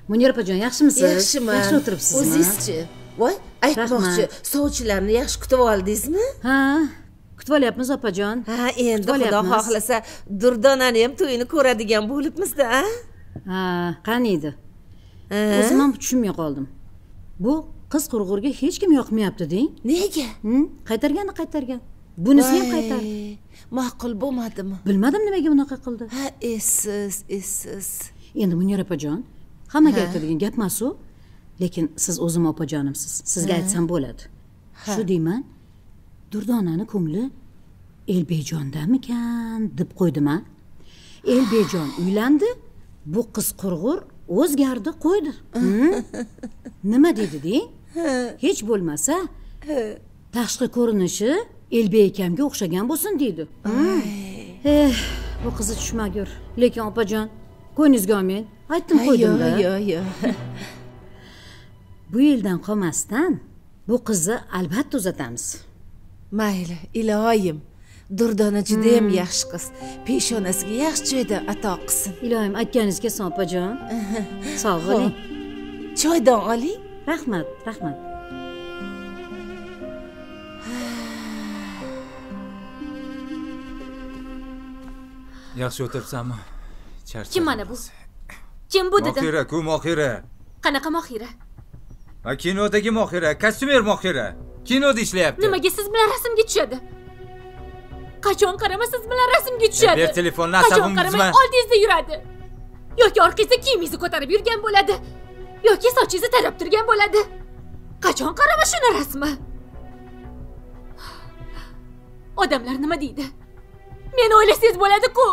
Munira opajon yaxshimisiz? Yaxshiman. Yaxshi o'tiribsizmi? O'zingizchi voy aytmoqchi sovchilarni yaxshi kutib oldingizmi? Ha kutib olyapmiz opajon. Ha endi xudo xohlasa durdonani ham to'yini ko'radigan bo'libmizda a ha qani edi o'zim ham tushunmay qoldim. Bu qiz qurg'urga hech kim yoqmayapti deng. Nega? Qaytargani qaytargan. Bunisi ham qaytardi. ma'qul bo'lmadimi? Bilmadim nimaga bunaqa qildi. Ha essiz essiz endi munira opajon hammaga Ha. aytadigan gap emas u lekin siz o'zim opajonimsiz. Sizga aytsam bo'ladi. Shu deyman durdonani ko'ngli elbekjondamikan deb qo'ydim a elbekjon uylandi bu qiz qurg'ur o'zgardi qo'ydi. Nima dedi deng hech bo'lmasa tashqi ko'rinishi elbek akamga o'xshagan bo'lsin deydi Hmm. eh bu qizi tushmagur. Lekin opajon ko'nglingizga olmang aytdim qo'ydimda yo'q yo'q (laughs) bu yildan qolmasdan bu qizni albatta uzatamiz. Mayli iloyim durdona judayam Hmm. yaxshi qiz. Peshonasiga yaxshi joyda ato qilsin. Iloyim aytganingiz kelsin opajon (laughs) sog' bo'ling. Choydan oling. Rahmat rahmat. (sighs) Yaxshi o'tiribsanmi? Charchadim. Kim mana bu? Kim bu dedim mohira ku mohira qanaqa mohira ha kinodagi mohira kostyumer mohira kinoda ishlayapti. Nimaga siz bilan rasmga tushadi qachon qarama siz bilan rasmga tushadi? ber telefonni, qachon qaramay oldingizda yuradi. Yoki orqangizda kiyimingizni ko'tarib yurgan bo'ladi. Yoki sochingizni tarab turgan bo'ladi. Qachon qarama shuni rasmi? Odamlar nima deydi? Meni o'ylasangiz bo'ladi-ku.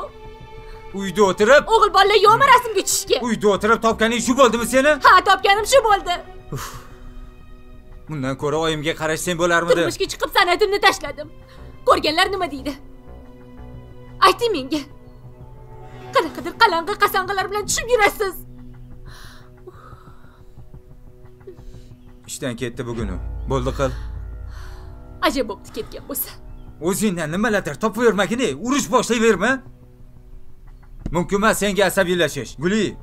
Uyda o'tirib? O'g'il bolalar yo'qmi rasmga tushishga. Uyda o'tirib topganing shu bo'ldimi seni? Ha topganim shu bo'ldi. Bundan ko'ra oyimga qarashsang bo'larmidi? Turmushga chiqib san'atimni tashladim ko'rganlar nima deydi? Ayting menga. Qanaqadir qalang'i qasang'ilar bilan tushib yurasiz. Ishdan ketdi bugun u bo'ldi qil. Ajab bo'pti ketgan bo'lsa. O'zingdan nimalardir topavermagin ey urush boshlayverma. Mumkin emas senga asabiylashish. Guli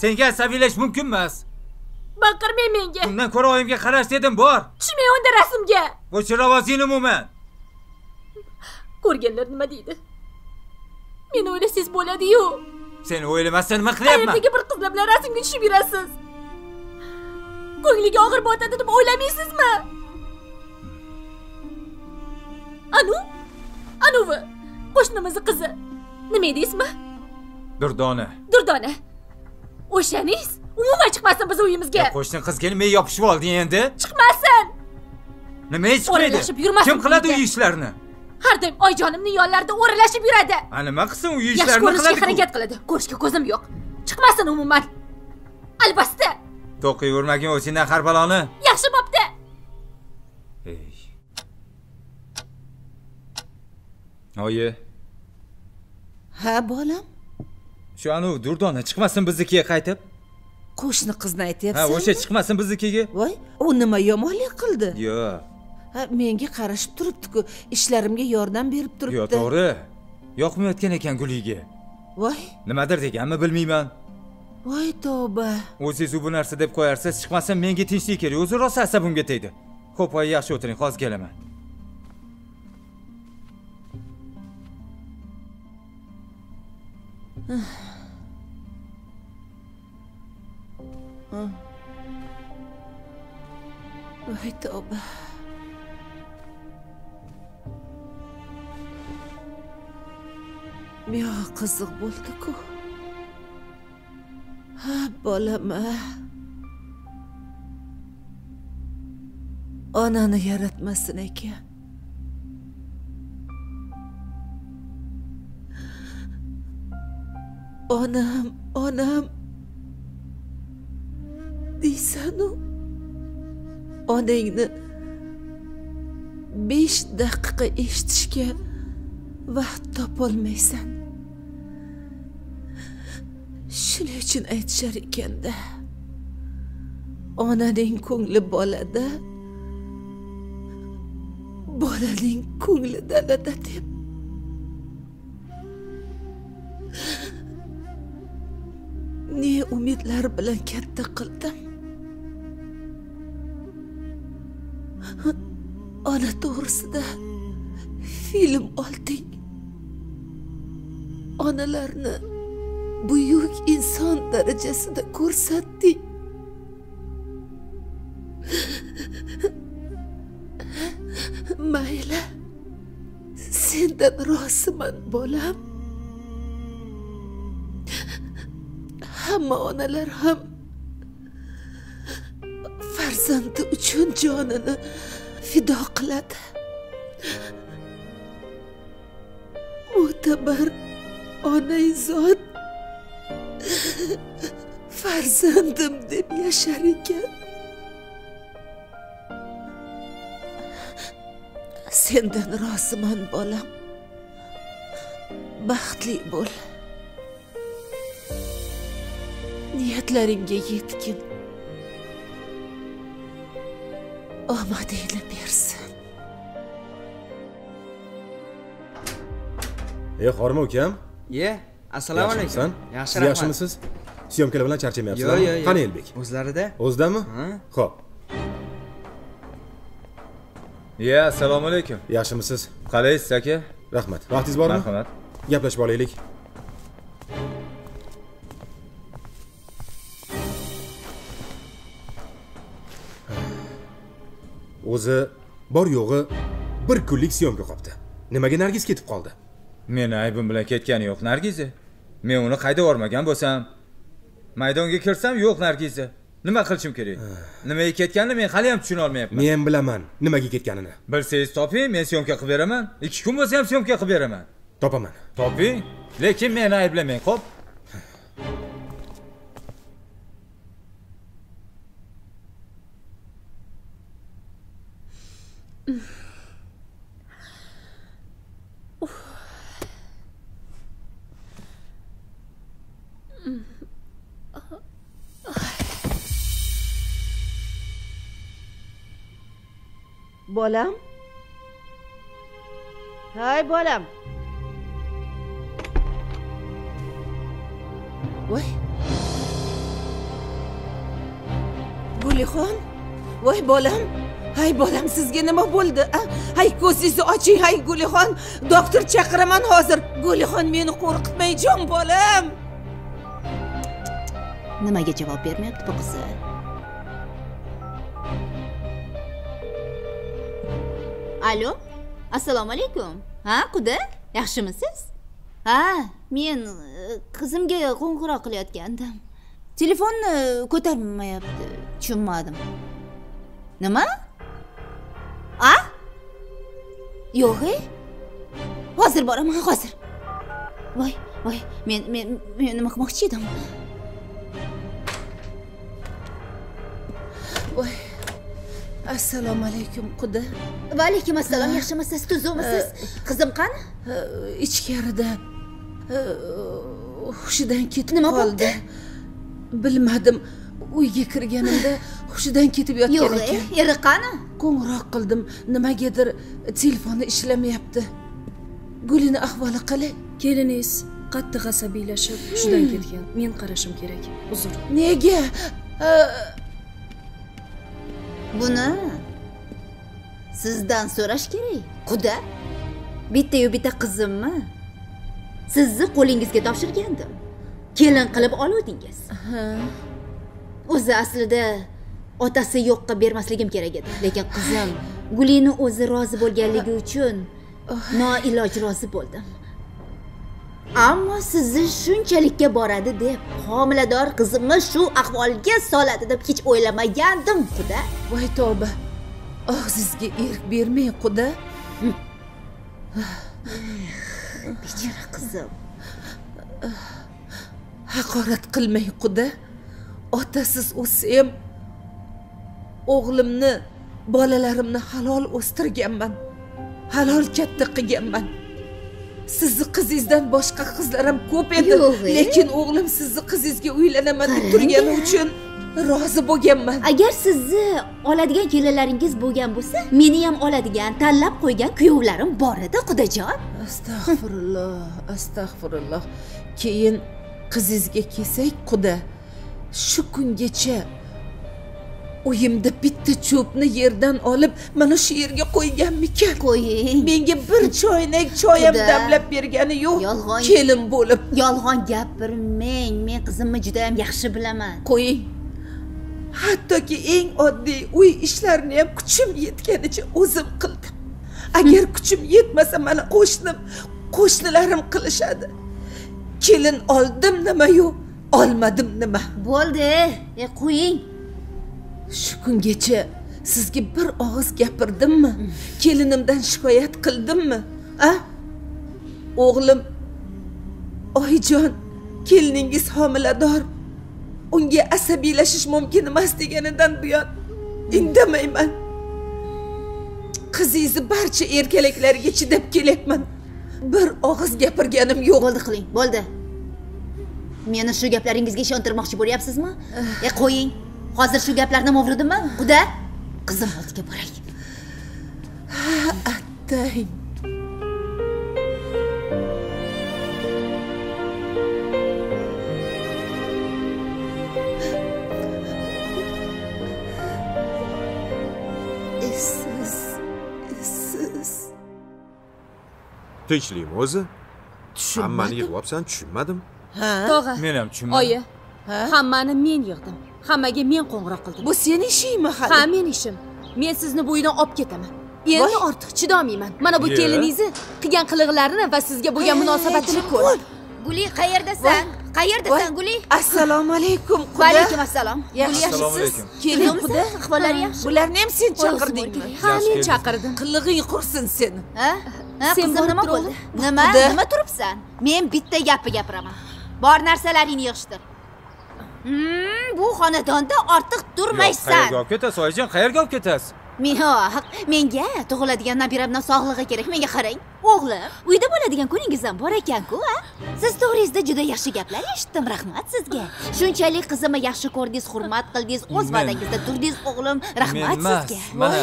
senga asabiylash mumkin emas baqirmang menga. Undan ko'ra oyimga qarash dedim bor. Tushmay unda rasmga. O'chir ovozingni umuman ko'rganlar nima deydi? Meni o'ylasangiz bo'ladi-yu. Seni o'ylamasdan nima qilyapman? Qayerdagi bir qizlar bilan rasmga tushib yurasiz. Ko'ngliga og'ir botadi deb o'ylamaysizmi? Anu? Anuvi qo'shnimizni qizi. Nima deysizmi? Durdona. Durdona. O'shaningiz umuman chiqmasin biz uyimizga. Qo'shni qizga nimaga yopishib olding endi. Chiqmasin. Nimaga chiqmaydi? O'ralashib yurmasin kim qiladi uy ishlarni har doim oyijonimning yonlarida o'ralashib yuradi. A nima qilsin uy yaxshi ishlarini ko'rishga qiladi harakat qiladi. Ko'rishga ko'zim yo'q. Chiqmasin umuman. Albatta. To'qiyvermagin o'zingdan har baloni. Yaxshi bo'pti. Oyi. Ha bolam? Shu anavi durdona chiqmasin biznikiga qaytib. Qo'shni qizni ha aytyapsan o'sha chiqmasin biznikiga. Voy u nima yomonlik qildi? Yo'q ha menga qarashib turibdi-ku ishlarimga yordam berib turibdi. Yo'q to'g'ri. Yoqmayotgan ekan guliga? Voy. Nimadir deganmi bilmayman. Voy tavba. O'zingiz u bu narsa deb qo'yarsiz chiqmasin menga tinchlik kerak o'zi rosa asabimga tegdi. Ho'p oyi yaxshi o'tiring hozir kelaman. Ah. voy tavba yo qiziq bo'ldi-ku ha bolam onani yaratmasin ekan onam onam deysanu onangni besh daqiqa eshitishga vaqt topolmaysan. Shuning uchun aytishar ekanda onaning ko'ngli bolada bolaning ko'ngli dalada deb. Ne umidlar bilan katta qildim? Ona to'g'risida film olding onalarni buyuk inson darajasida ko'rsatding mayli sendan roziman bolam. Hamma onalar ham farzandi uchun jonini fido qiladi mo'tabar onai zot farzandim deb yashar ekan. Sendan roziman bolam. Baxtli bo'l. Niyatlaringga yetgin. Omadingni bersin. Ey horma ukam? Ye assalomu alaykum. yaxshi Siz rahmat. yaxshimisiz? Syomkalar bilan yo'q charchamayapsizlarmi yo'q qani elbek o'zlarida? O'zidami? Ho'p ya assalomu alaykum. Yaxshimisiz? Qalaysiz aka? Rahmat. Vaqtingiz bormi? Marhamat. Gaplashib olaylik. (sighs) O'zi bor yo'g'i bir kunlik syomka qolibdi nimaga nargiz ketib qoldi meni aybim bilan ketgani yo'q nargiza. Men uni haydab yubormagan bo'lsam? Maydonga kirsam yo'q nargiza. Nima qilishim kerak? Nimaga ketganini men hali ham tushuna olmayapman. Men bilaman nimaga ketganini. Bilsangiz toping men syomka qilib beraman. Ikki kun bo'lsa ham syomka qilib beraman. Topaman. Toping lekin meni ayblamang xo'p (laughs) bolam? Hay bolam. Voy. Gulixon voy bolam. Hay bolam sizga nima bo'ldi hay ko'zingizni oching hay gulixon doktor chaqiraman hozir. Gulixon meni qo'rqitmang jon bolam. Nimaga javob bermayapti bu qizi alo? Assalomu alaykum. Ha quda? Yaxshimisiz ha men e, qizimga qo'ng'iroq qilayotgandim telefonni e, ko'tarmayapti tushunmadim. Nima? A? Yo'q e? Hozir boraman hozir. Voy voy men men men nima qilmoqchi edim? Voy. Assalomu alaykum quda. Va alaykum assalom yaxshimisiz tuzukmisiz qizim qani? ichkarida e, hushidan ketib Nima qoldi. Bilmadim uyga kirganimda hushidan ketib yotgan yo'q e ekan. eri qani? Qo'ng'iroq qildim nimagadir telefoni ishlamayapti. Gulini ahvoli qalay keliningiz qattiq asabiylashib hushidan ketgan. Men qarashim kerak uzr. Nega? E, buni sizdan so'rash kerak. Quda? Bittayu bitta qizimmi? Sizni qo'lingizga topshirgandim. Kelin qilib oluvdingiz. O'zi aslida otasi yo'qqa bermasligim kerak edi. Lekin qizim gulini o'zi rozi bo'lganligi uchun noiloj rozi bo'ldim ammo sizni shunchalikka boradi deb homilador qizimni shu ahvolga soladi deb hech o'ylamagandim quda. Voy tavba. Og'zingizga erk bermang quda. (sighs) Bechora qizim. Haqorat qilmang quda. Otasiz o'ssam o'g'limni bolalarimni halol o'stirganman. Halol katta qilganman sizni qizingizdan boshqa qizlar ham ko'p edi. E? lekin o'g'lim sizni qizingizga uylanaman deb turgani uchun rozi bo'lganman. Agar sizni oladigan kelinlaringiz bo'lgan bo'lsa meni ham oladigan tanlab qo'ygan kuyovlarim bor edi qudajon. Astag'firulloh astag'firulloh. Keyin qizingizga kelsak quda shu kungacha uyimda bitta cho'pni yerdan olib mana shu yerga qo'yganmikan? Qo'ying. Menga bir choynak choy ham damlab bergani yo'q. Yolg'on- kelin bo'lib. Yolg'on gapirmang men qizimni juda ham yaxshi bilaman. Qo'ying. Hattoki eng oddiy uy ishlarini ham kuchim yetganicha o'zim qildim. Agar kuchim yetmasa mana qo'shnim qo'shnilarim qilishadi. Kelin oldim nimayu olmadim nima bo'ldi. E qo'ying shu kungacha sizga bir og'iz gapirdimmi? Kelinimdan shikoyat qildimmi? A? O'g'lim oyijon keliningiz homilador. Unga asabiylashish mumkin emas deganidan buyon indamayman. Qizingizni barcha erkalaklariga chidab kelyapman. Bir og'iz gapirganim yo'q. Bo'ldi qiling bo'ldi. Meni shu gaplaringizga ishontirmoqchi bo'lyapsizmi? E qo'ying hozir shu gaplarni mavridimmi quda? Qizim oldiga boray. Ha attang tinchlikmi o'zi? Hammani yig'yapsan tushunmadim. Tog'a men ham tushunmadim. Oyi. Hammani men yig'dim hammaga men qo'ng'iroq qildim. Bu seni ishingmi hali? Ha meni ishim. Men sizni bu uydan olib ketaman. Endi ortiq chidolmayman. Mana bu keliningizni qilgan qiliqlarini va sizga bo'lgan munosabatini ko'r guli qayerdasan qayerdasan guli? Assalomu alaykum va alaykum assalom. Guli yaxshisiz Keling, quda. ahvollari yaxshi. Bularni ham sen chaqirdingmi. Ha, men chaqirdim. Qilig'ing qursin seni ha? Sen nima bo'ldi? nima? Quda. nima turibsan? Men bitta gapni gapiraman. Bor narsalaringni yig'ishtir bu xonadonda ortiq turmaysan qayerga olib ketasiz oyijon qayerga olib ketasiz. Yo'q menga tug'iladigan nabiramdan sog'lig'i kerak menga qarang. O'g'lim uyda bo'ladigan kuningiz ham bor ekan-ku a? Siz to'g'ringizda juda yaxshi gaplar eshitdim rahmat sizga. Shunchalik qizimni yaxshi ko'rdingiz hurmat qildingiz o'z va'dangizda turdingiz o'g'lim. Rahmat sizga. mana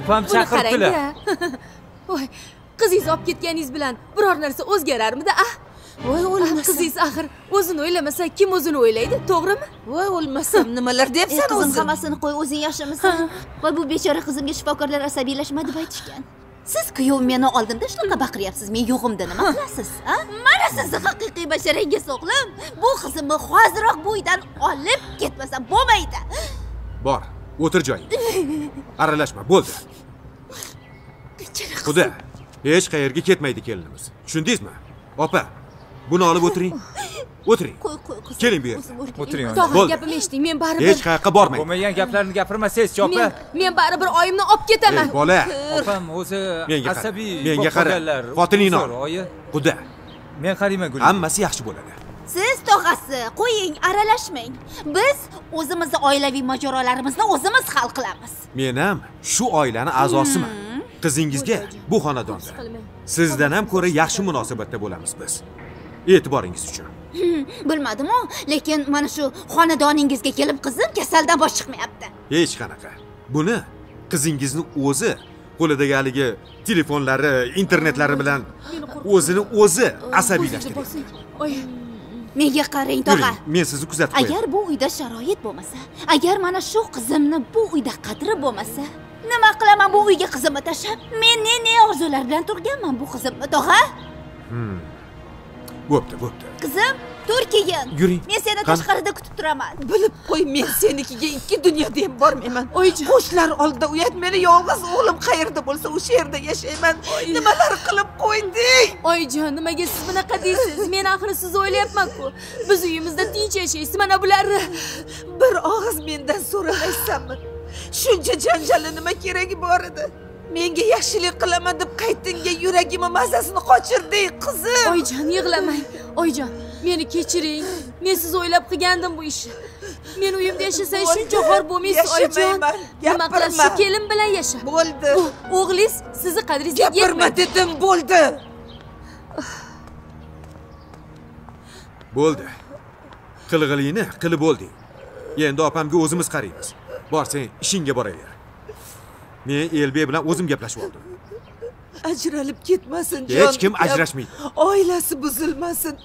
opam chaqiribdilar. (laughs) voy qizingizni olib ketganingiz bilan biror narsa o'zgararmidi ah voy o'lmasam qizingiz axir o'zini o'ylamasa kim o'zini o'ylaydi to'g'rimi? Voy o'lmasam nimalar (laughs) Ey, deyapsan qizim o'zi hammasini qo'y o'zing yaxshimisan voy bu bechora qizimga shifokorlar asabiylashma deb aytishgan. Siz kuyovim meni oldimda shunaqa baqiryapsiz men yo'g'imda nima qilasiz a mana sizni haqiqiy basharangiz o'g'lim bu qizimni hoziroq bu uydan olib ketmasam bo'lmaydi. Bor o'tir joyingga aralashma bo'ldi. Xuda hech qayerga ketmaydi kelinimiz. Tushundingizmi? Opa buni olib o'tiring. O'tiring. Qo'y qo'y qizim. Keling bu yerga o'tiring tog'a Bo'ldi. gapimni eshiting men hech baribir qayoqqa bormang bo'lmagan gaplarni gapirmasangizchi opa men men baribir oyimni olib ketaman. Bola. Opam o'zi asabiy menga qara. xotiningni ol xuda men qarayman gul hammasi yaxshi bo'ladi. Siz tog'asi qo'ying aralashmang. Biz o'zimizni oilaviy mojarolarimizni o'zimiz hal qilamiz. Men ham shu oilani a'zosiman. Qizingizga bu xonadonda. sizdan ham ko'ra yaxshi munosabatda bo'lamiz biz e'tiboringiz uchun. (laughs) Bilmadimu lekin mana shu xonadoningizga kelib qizim kasaldan bosh chiqmayapti. Hech qanaqa. Buni qizingizni o'zi qo'lidagi haligi telefonlari internetlari bilan o'zini o'zi asabiylashtirgan. Oy menga qarang tog'a. Men sizni kuzatib qo'yaman. Agar bu uyda sharoit bo'lmasa agar mana shu qizimni bu uyda qadri bo'lmasa nima qilaman bu uyga qizimni tashlab? Men ne ne orzular bilan turganman bu qizimni tog'a? Hmm. Bo'pti bo'pti. Qizim tur keyin. Yuring. men seni tashqarida kutib turaman. Bilib qo'y men senikiga ikki dunyoda ham bormayman. Oyijon qo'shnilar oldida uyat meni yolg'iz o'g'lim qayerda bo'lsa o'sha yerda yashayman. Nimalar qilib qo'yding oyijon nimaga siz bunaqa deysiz? Men axir sizni o'ylayapman-ku. Biz uyimizda tinch yashaysiz mana bularni bir og'iz mendan so'ramaysanmi shuncha janjalni nima keragi bor edi menga yaxshilik qilaman deb qaytingga yuragimni mazasini qochirding qizim. Oyijon yig'lamang. Oyijon meni kechiring. Men sizni o'ylab qilgandim bu ishni men uyimda yashasang shuncha xor bo'lmaysiz oyijon. Nima qilasiz? Shu kelin bilan yasha. Bo'ldi. O'g'lingiz sizni qadringizga gapirma dedim bo'ldi. Bo'ldi. Qilg'ilingni qilib bo'lding. Endi opamga o'zimiz qaraymiz. Bor sen ishingga boraver men elbek bilan o'zim gaplashib oldim. Ajralib ketmasin Hech jon kim ukam. ajrashmaydi. oilasi buzilmasin.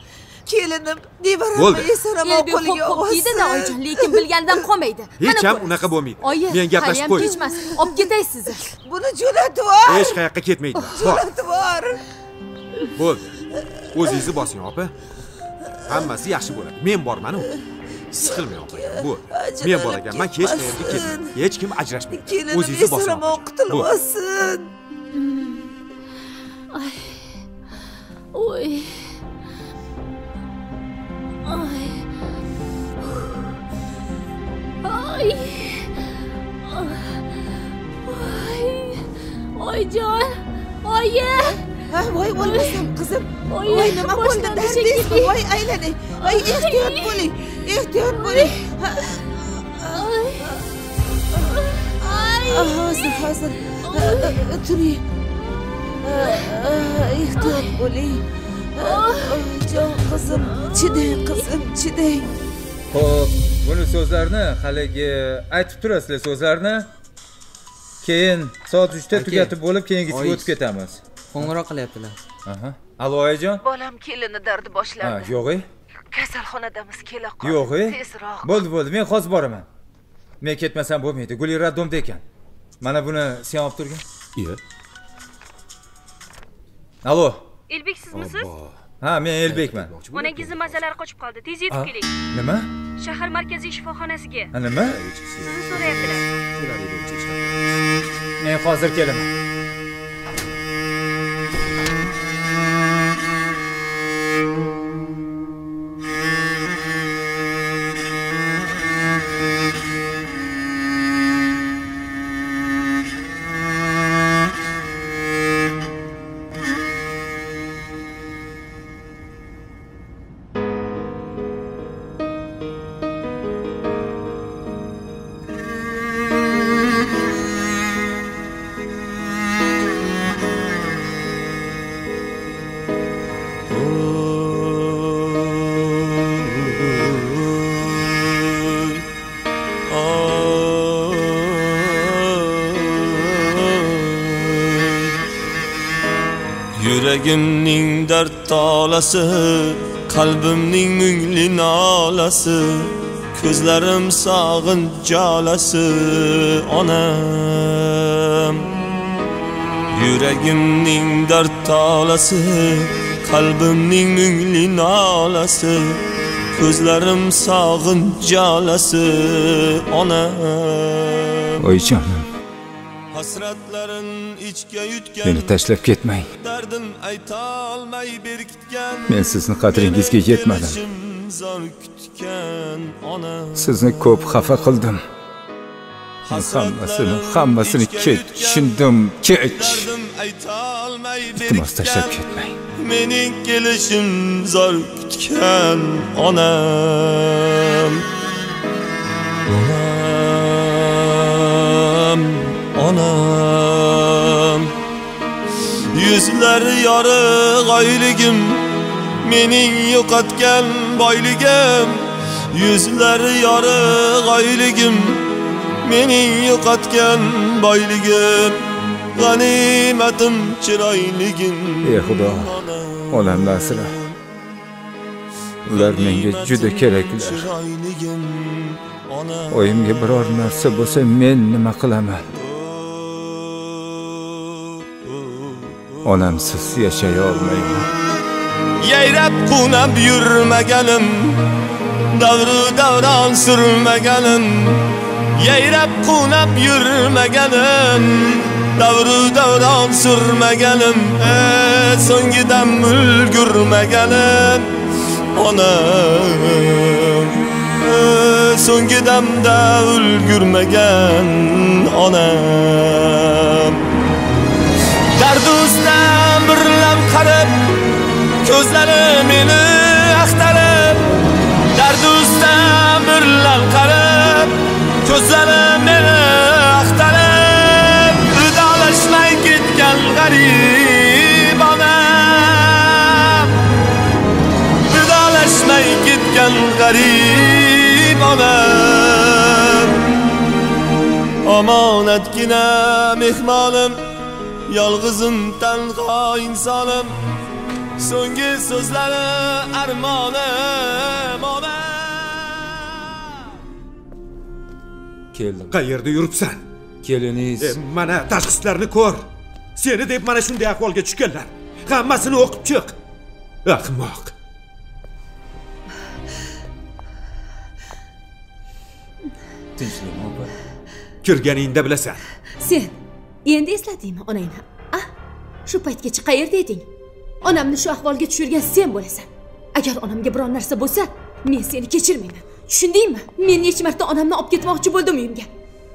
Kelinim nevaram Bo'ldi. esaramon qo'liga deydi-da olsin oyijon lekin bilganidan qolmaydi. (laughs) Hech ham unaqa bo'lmaydi. Oyi men gaplashib qo'y kechmas. Olib ketay sizni (laughs) buni jo'natib yubor hech qayoqqa ketmaydi. (laughs) Bor jo'natib yubor bo'ldi. O'zingizni bosing opa. Hammasi yaxshi bo'ladi. Men bormanu siqilmang opa bo'ldi men bor ekanman hech qayerga ketmayman hech kim ajrashmaydi kelinim o'zingizni bosing opajon. Bo'ldi. olsin Ay. Oy. Ay. Ay. Oyjon. Oyi. ha voy o'lmasam qizim voy nima bo'ldi dardingizmi voy aylaning voy ehtiyot bo'ling ehtiyot bo'ling Ha, hozir hozir Ha, ha, turing Ha, ha, ehtiyot bo'ling Ha, jon qizim chidang qizim chidang Xo'p, buni so'zlarni haligi aytib turasizlar so'zlarni. Keyin soat 3 da Aka, tugatib bo'lib keyingisiga o'tib ketamiz. qo'ng'iroq qilyaptilar. Aha. Alo oyijon? bolam kelini dardi Ha, boshlandi yo'g'i? Kasalxonadamiz kela qoldi Yo'g'i? tezroq Bo'ldi, bo'ldi. Men hozir boraman. Men ketmasam bo'lmaydi. Guli raddomda ekan. Mana buni sen olib turgin. Iya. Alo. elbek sizmisiz Ha, men Elbekman. onangizni mazalari qochib qoldi tez yetib keling Nima? shahar markaziy shifoxonasiga Ha, nima? sizni so'rayaptilar Men hozir kelaman. Tolasi qalbimning mungli nolasi ko'zlarim sog'inch jalasi onam yuragimning dard tolasi qalbimning mungli nolasi ko'zlarim sog'inch jalasi onam Oyijonim, hasratlarin ichga yutgan meni tashlab ketmang. dardim aytolmay berkitgan Men sizni qadringizga yetmadim. Sizni ko'p xafa qildim. Men hammasini, hammasini kech tushundim, kech. Iltimos tashlab ketmang. mening kelishim zor kutgan onam onam onam yuzlari yorug' oyligim mening yo'qotgan boyligim yuzlari yorug' oyligim mening yo'qotgan boyligim g'animatim chiroyligim Ey Xudo, olamni asra. Ular menga juda keraklar. Oyimga biror narsa bo'lsa, men nima qilaman? Onamsiz yashay olmayman. Yayrab qunab yurmaganim davru davron surmaganim yayrab qunab yurmaganim davru davron surmaganim so'nggi dam ulgurmaganim onam eh, so'nggi damda ulgurmagan onam ko'zlari meni axtarib dardi ustidan birlam qarab ko'zlari meni axtarib vidolashmay ketgan g'arib onam vidolashmay ketgan g'arib onam omonatgina mehmonim yolg'izim tanho insonim so'nggi so'zlari armonim ona keldim. Qayerda yuribsan? Keliningiz e, mana tashxislarni ko'r. Seni deb mana shunday ahvolga tushganlar hammasini o'qib chiq. Ahmoq. Tinchlikmi opa. Kirganingda bilasan. Sen endi esladingmi onangni? A shu paytgacha qayerda eding onamni shu ahvolga tushirgan sen bo'lasan. Agar onamga biron narsa bo'lsa men seni kechirmayman. Tushundingmi? Men necha marta onamni olib ketmoqchi bo'ldim uyimga.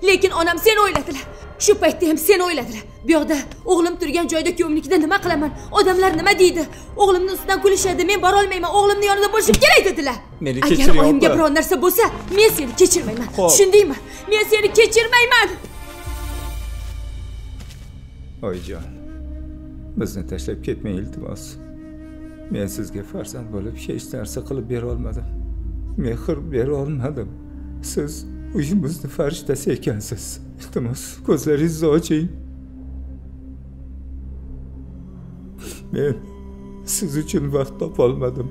Lekin onam seni o'yladilar. Shu paytda ham seni o'yladilar. Bu yoqda o'g'lim turgan joyda kuyovnikida nima qilaman? Odamlar nima deydi? O'g'limni ustidan kulishadi men borolmayman o'g'limni yonida bo'lishim kerak dedilar. Meni agar oyimga biron narsa bo'lsa men seni kechirmayman. Tushundingmi? Men seni kechirmayman. Oyijon bizni tashlab ketmang iltimos. Men sizga farzand bo'lib hech narsa qilib bera olmadim. Mehr bera olmadim. Siz uyimizni farishtasi ekansiz. Iltimos ko'zlaringizni oching. Men siz uchun vaqt topolmadim.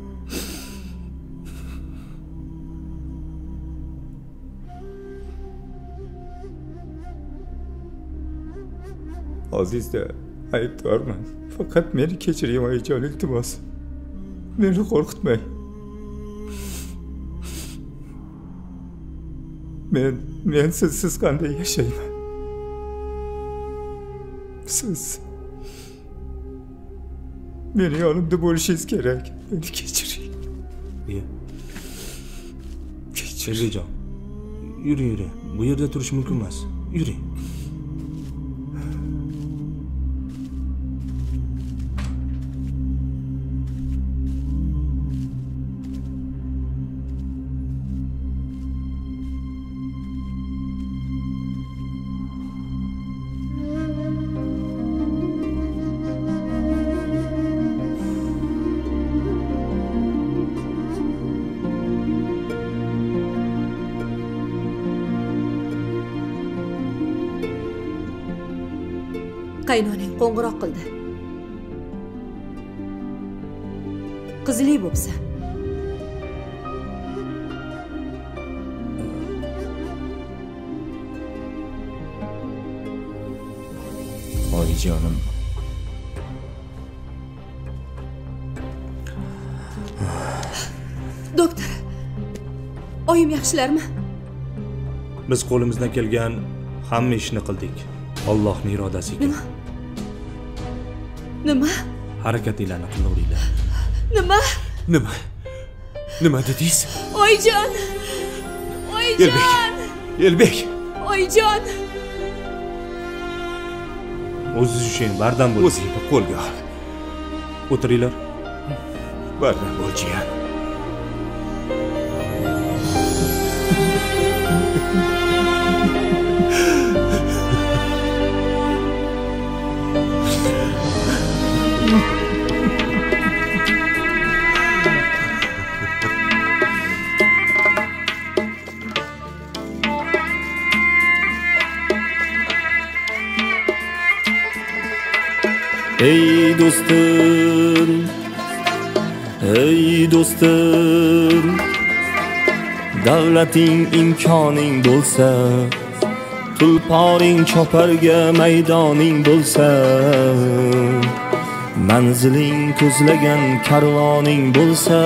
Azizda aybdorman. Faqat meni kechiring oyijon iltimos. Meni qo'rqitmang. Men men sizsiz qanday yashayman? Siz meni yonimda bo'lishingiz kerak. Meni kechiring. Sherzayjon yuring yuring bu yerda turish mumkin emas qaynonang qo'ng'iroq qildi. Qizli bo'psa oyijonim. Doktor oyim yaxshilarmi? Biz qo'limizdan kelgan hamma ishni qildik. Allohning irodasi ekan. Nima nima harakatinglarni qilaveringlar nima nima nima dedingiz oyijon oyijon elbek oyijon o'ziz ushlang bardam bo'ling o'zingni qo'lga ol o'tiringlar bardam bo'l jiyan ey do'stim ey do'stim davlating imkoning bo'lsa tulporing choparga maydoning bo'lsa manziling ko'zlagan karvoning bo'lsa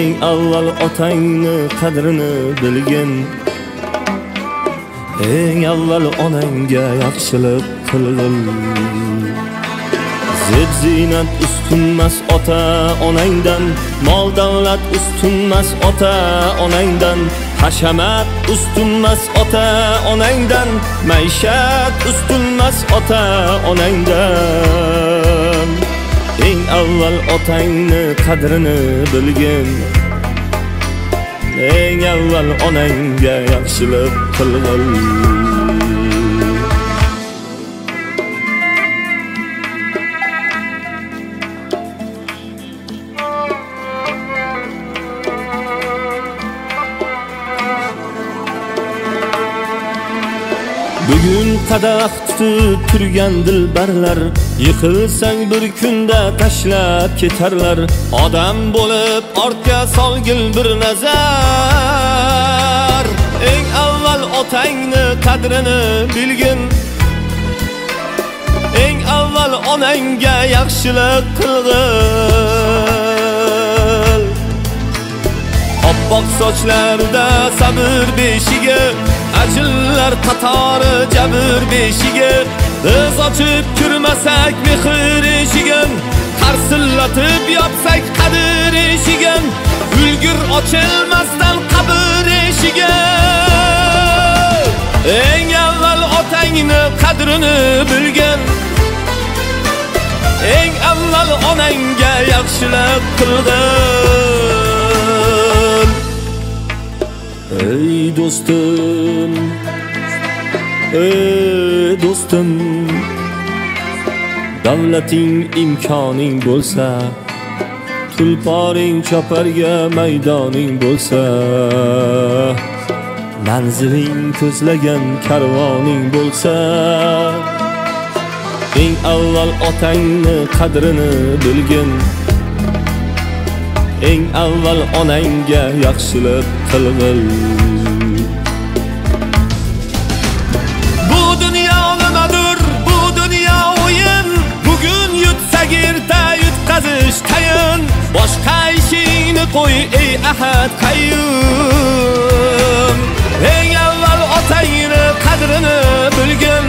eng avval otangni qadrini bilgin eng avval onangga yaxshilik qilgin. Zeb ziynat ustunmas ota onangdan mol davlat ustunmas ota onangdan. Hashamat ustunmas ota onangdan maishat ustunmas ota onangdan. Eng avval otangni qadrini bilgin. Eng avval onangga yaxshilik qilgin. Qadax tutib turgan dilbarlar yiqilsang bir kunda tashlab ketarlar. Odam bo'lib ortga solgil bir nazar. Eng avval otangni qadrini bilgin. Eng avval onangga yaxshilik qilg'il oppoq sochlarda sabr beshigi ajinlar qatori jabr beshiga biz ochib kirmasak mehr eshigin qarsillatib yopsak qadr eshigin ulgur ochilmasdan qabr eshigi eng avval otangni qadrini bilgin eng avval onangga yaxshilik qilgin ey do'stim ey do'stim davlating imkoning bo'lsa tulporing choparga maydoning bo'lsa manziling ko'zlagan karvoning bo'lsa eng avval otangni qadrini bilgin. Eng avval onangga yaxshilik qilg'il bu dunyo nimadir bu dunyo o'yin. Bugun yutsak erta yutqazish tayin. Boshqa ishingni qo'y ey ahad qayyum. Eng avval otangni qadrini bilgin.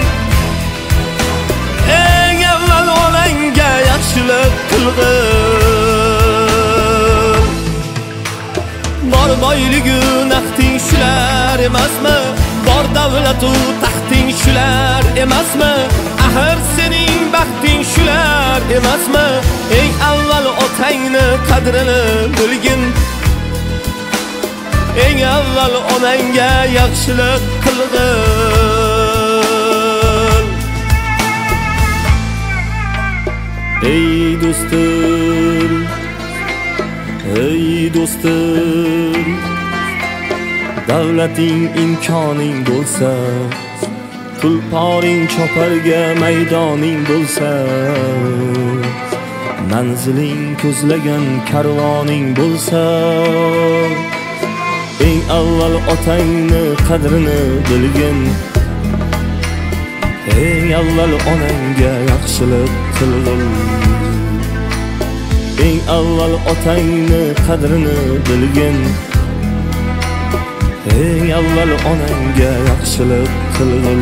Eng avval onangga yaxshilik qilg'in. Boyligu naqding shular emasmi? Bor davlatu taxting shular emasmi? Axir sening baxting shular emasmi? Eng avval otangni qadrini bilgin. Eng avval onangga yaxshilik qilg'in. Ey do'stim. Ey do'stim davlating imkoning bo'lsa tulporing choparga maydoning bo'lsa manziling ko'zlagan karvoning bo'lsa eng avval otangni qadrini bilgin. Eng avval onangga yaxshilik qilg'in. Eng avval otangni qadrini bilgin. Eng avval onangga yaxshilik qilg'in.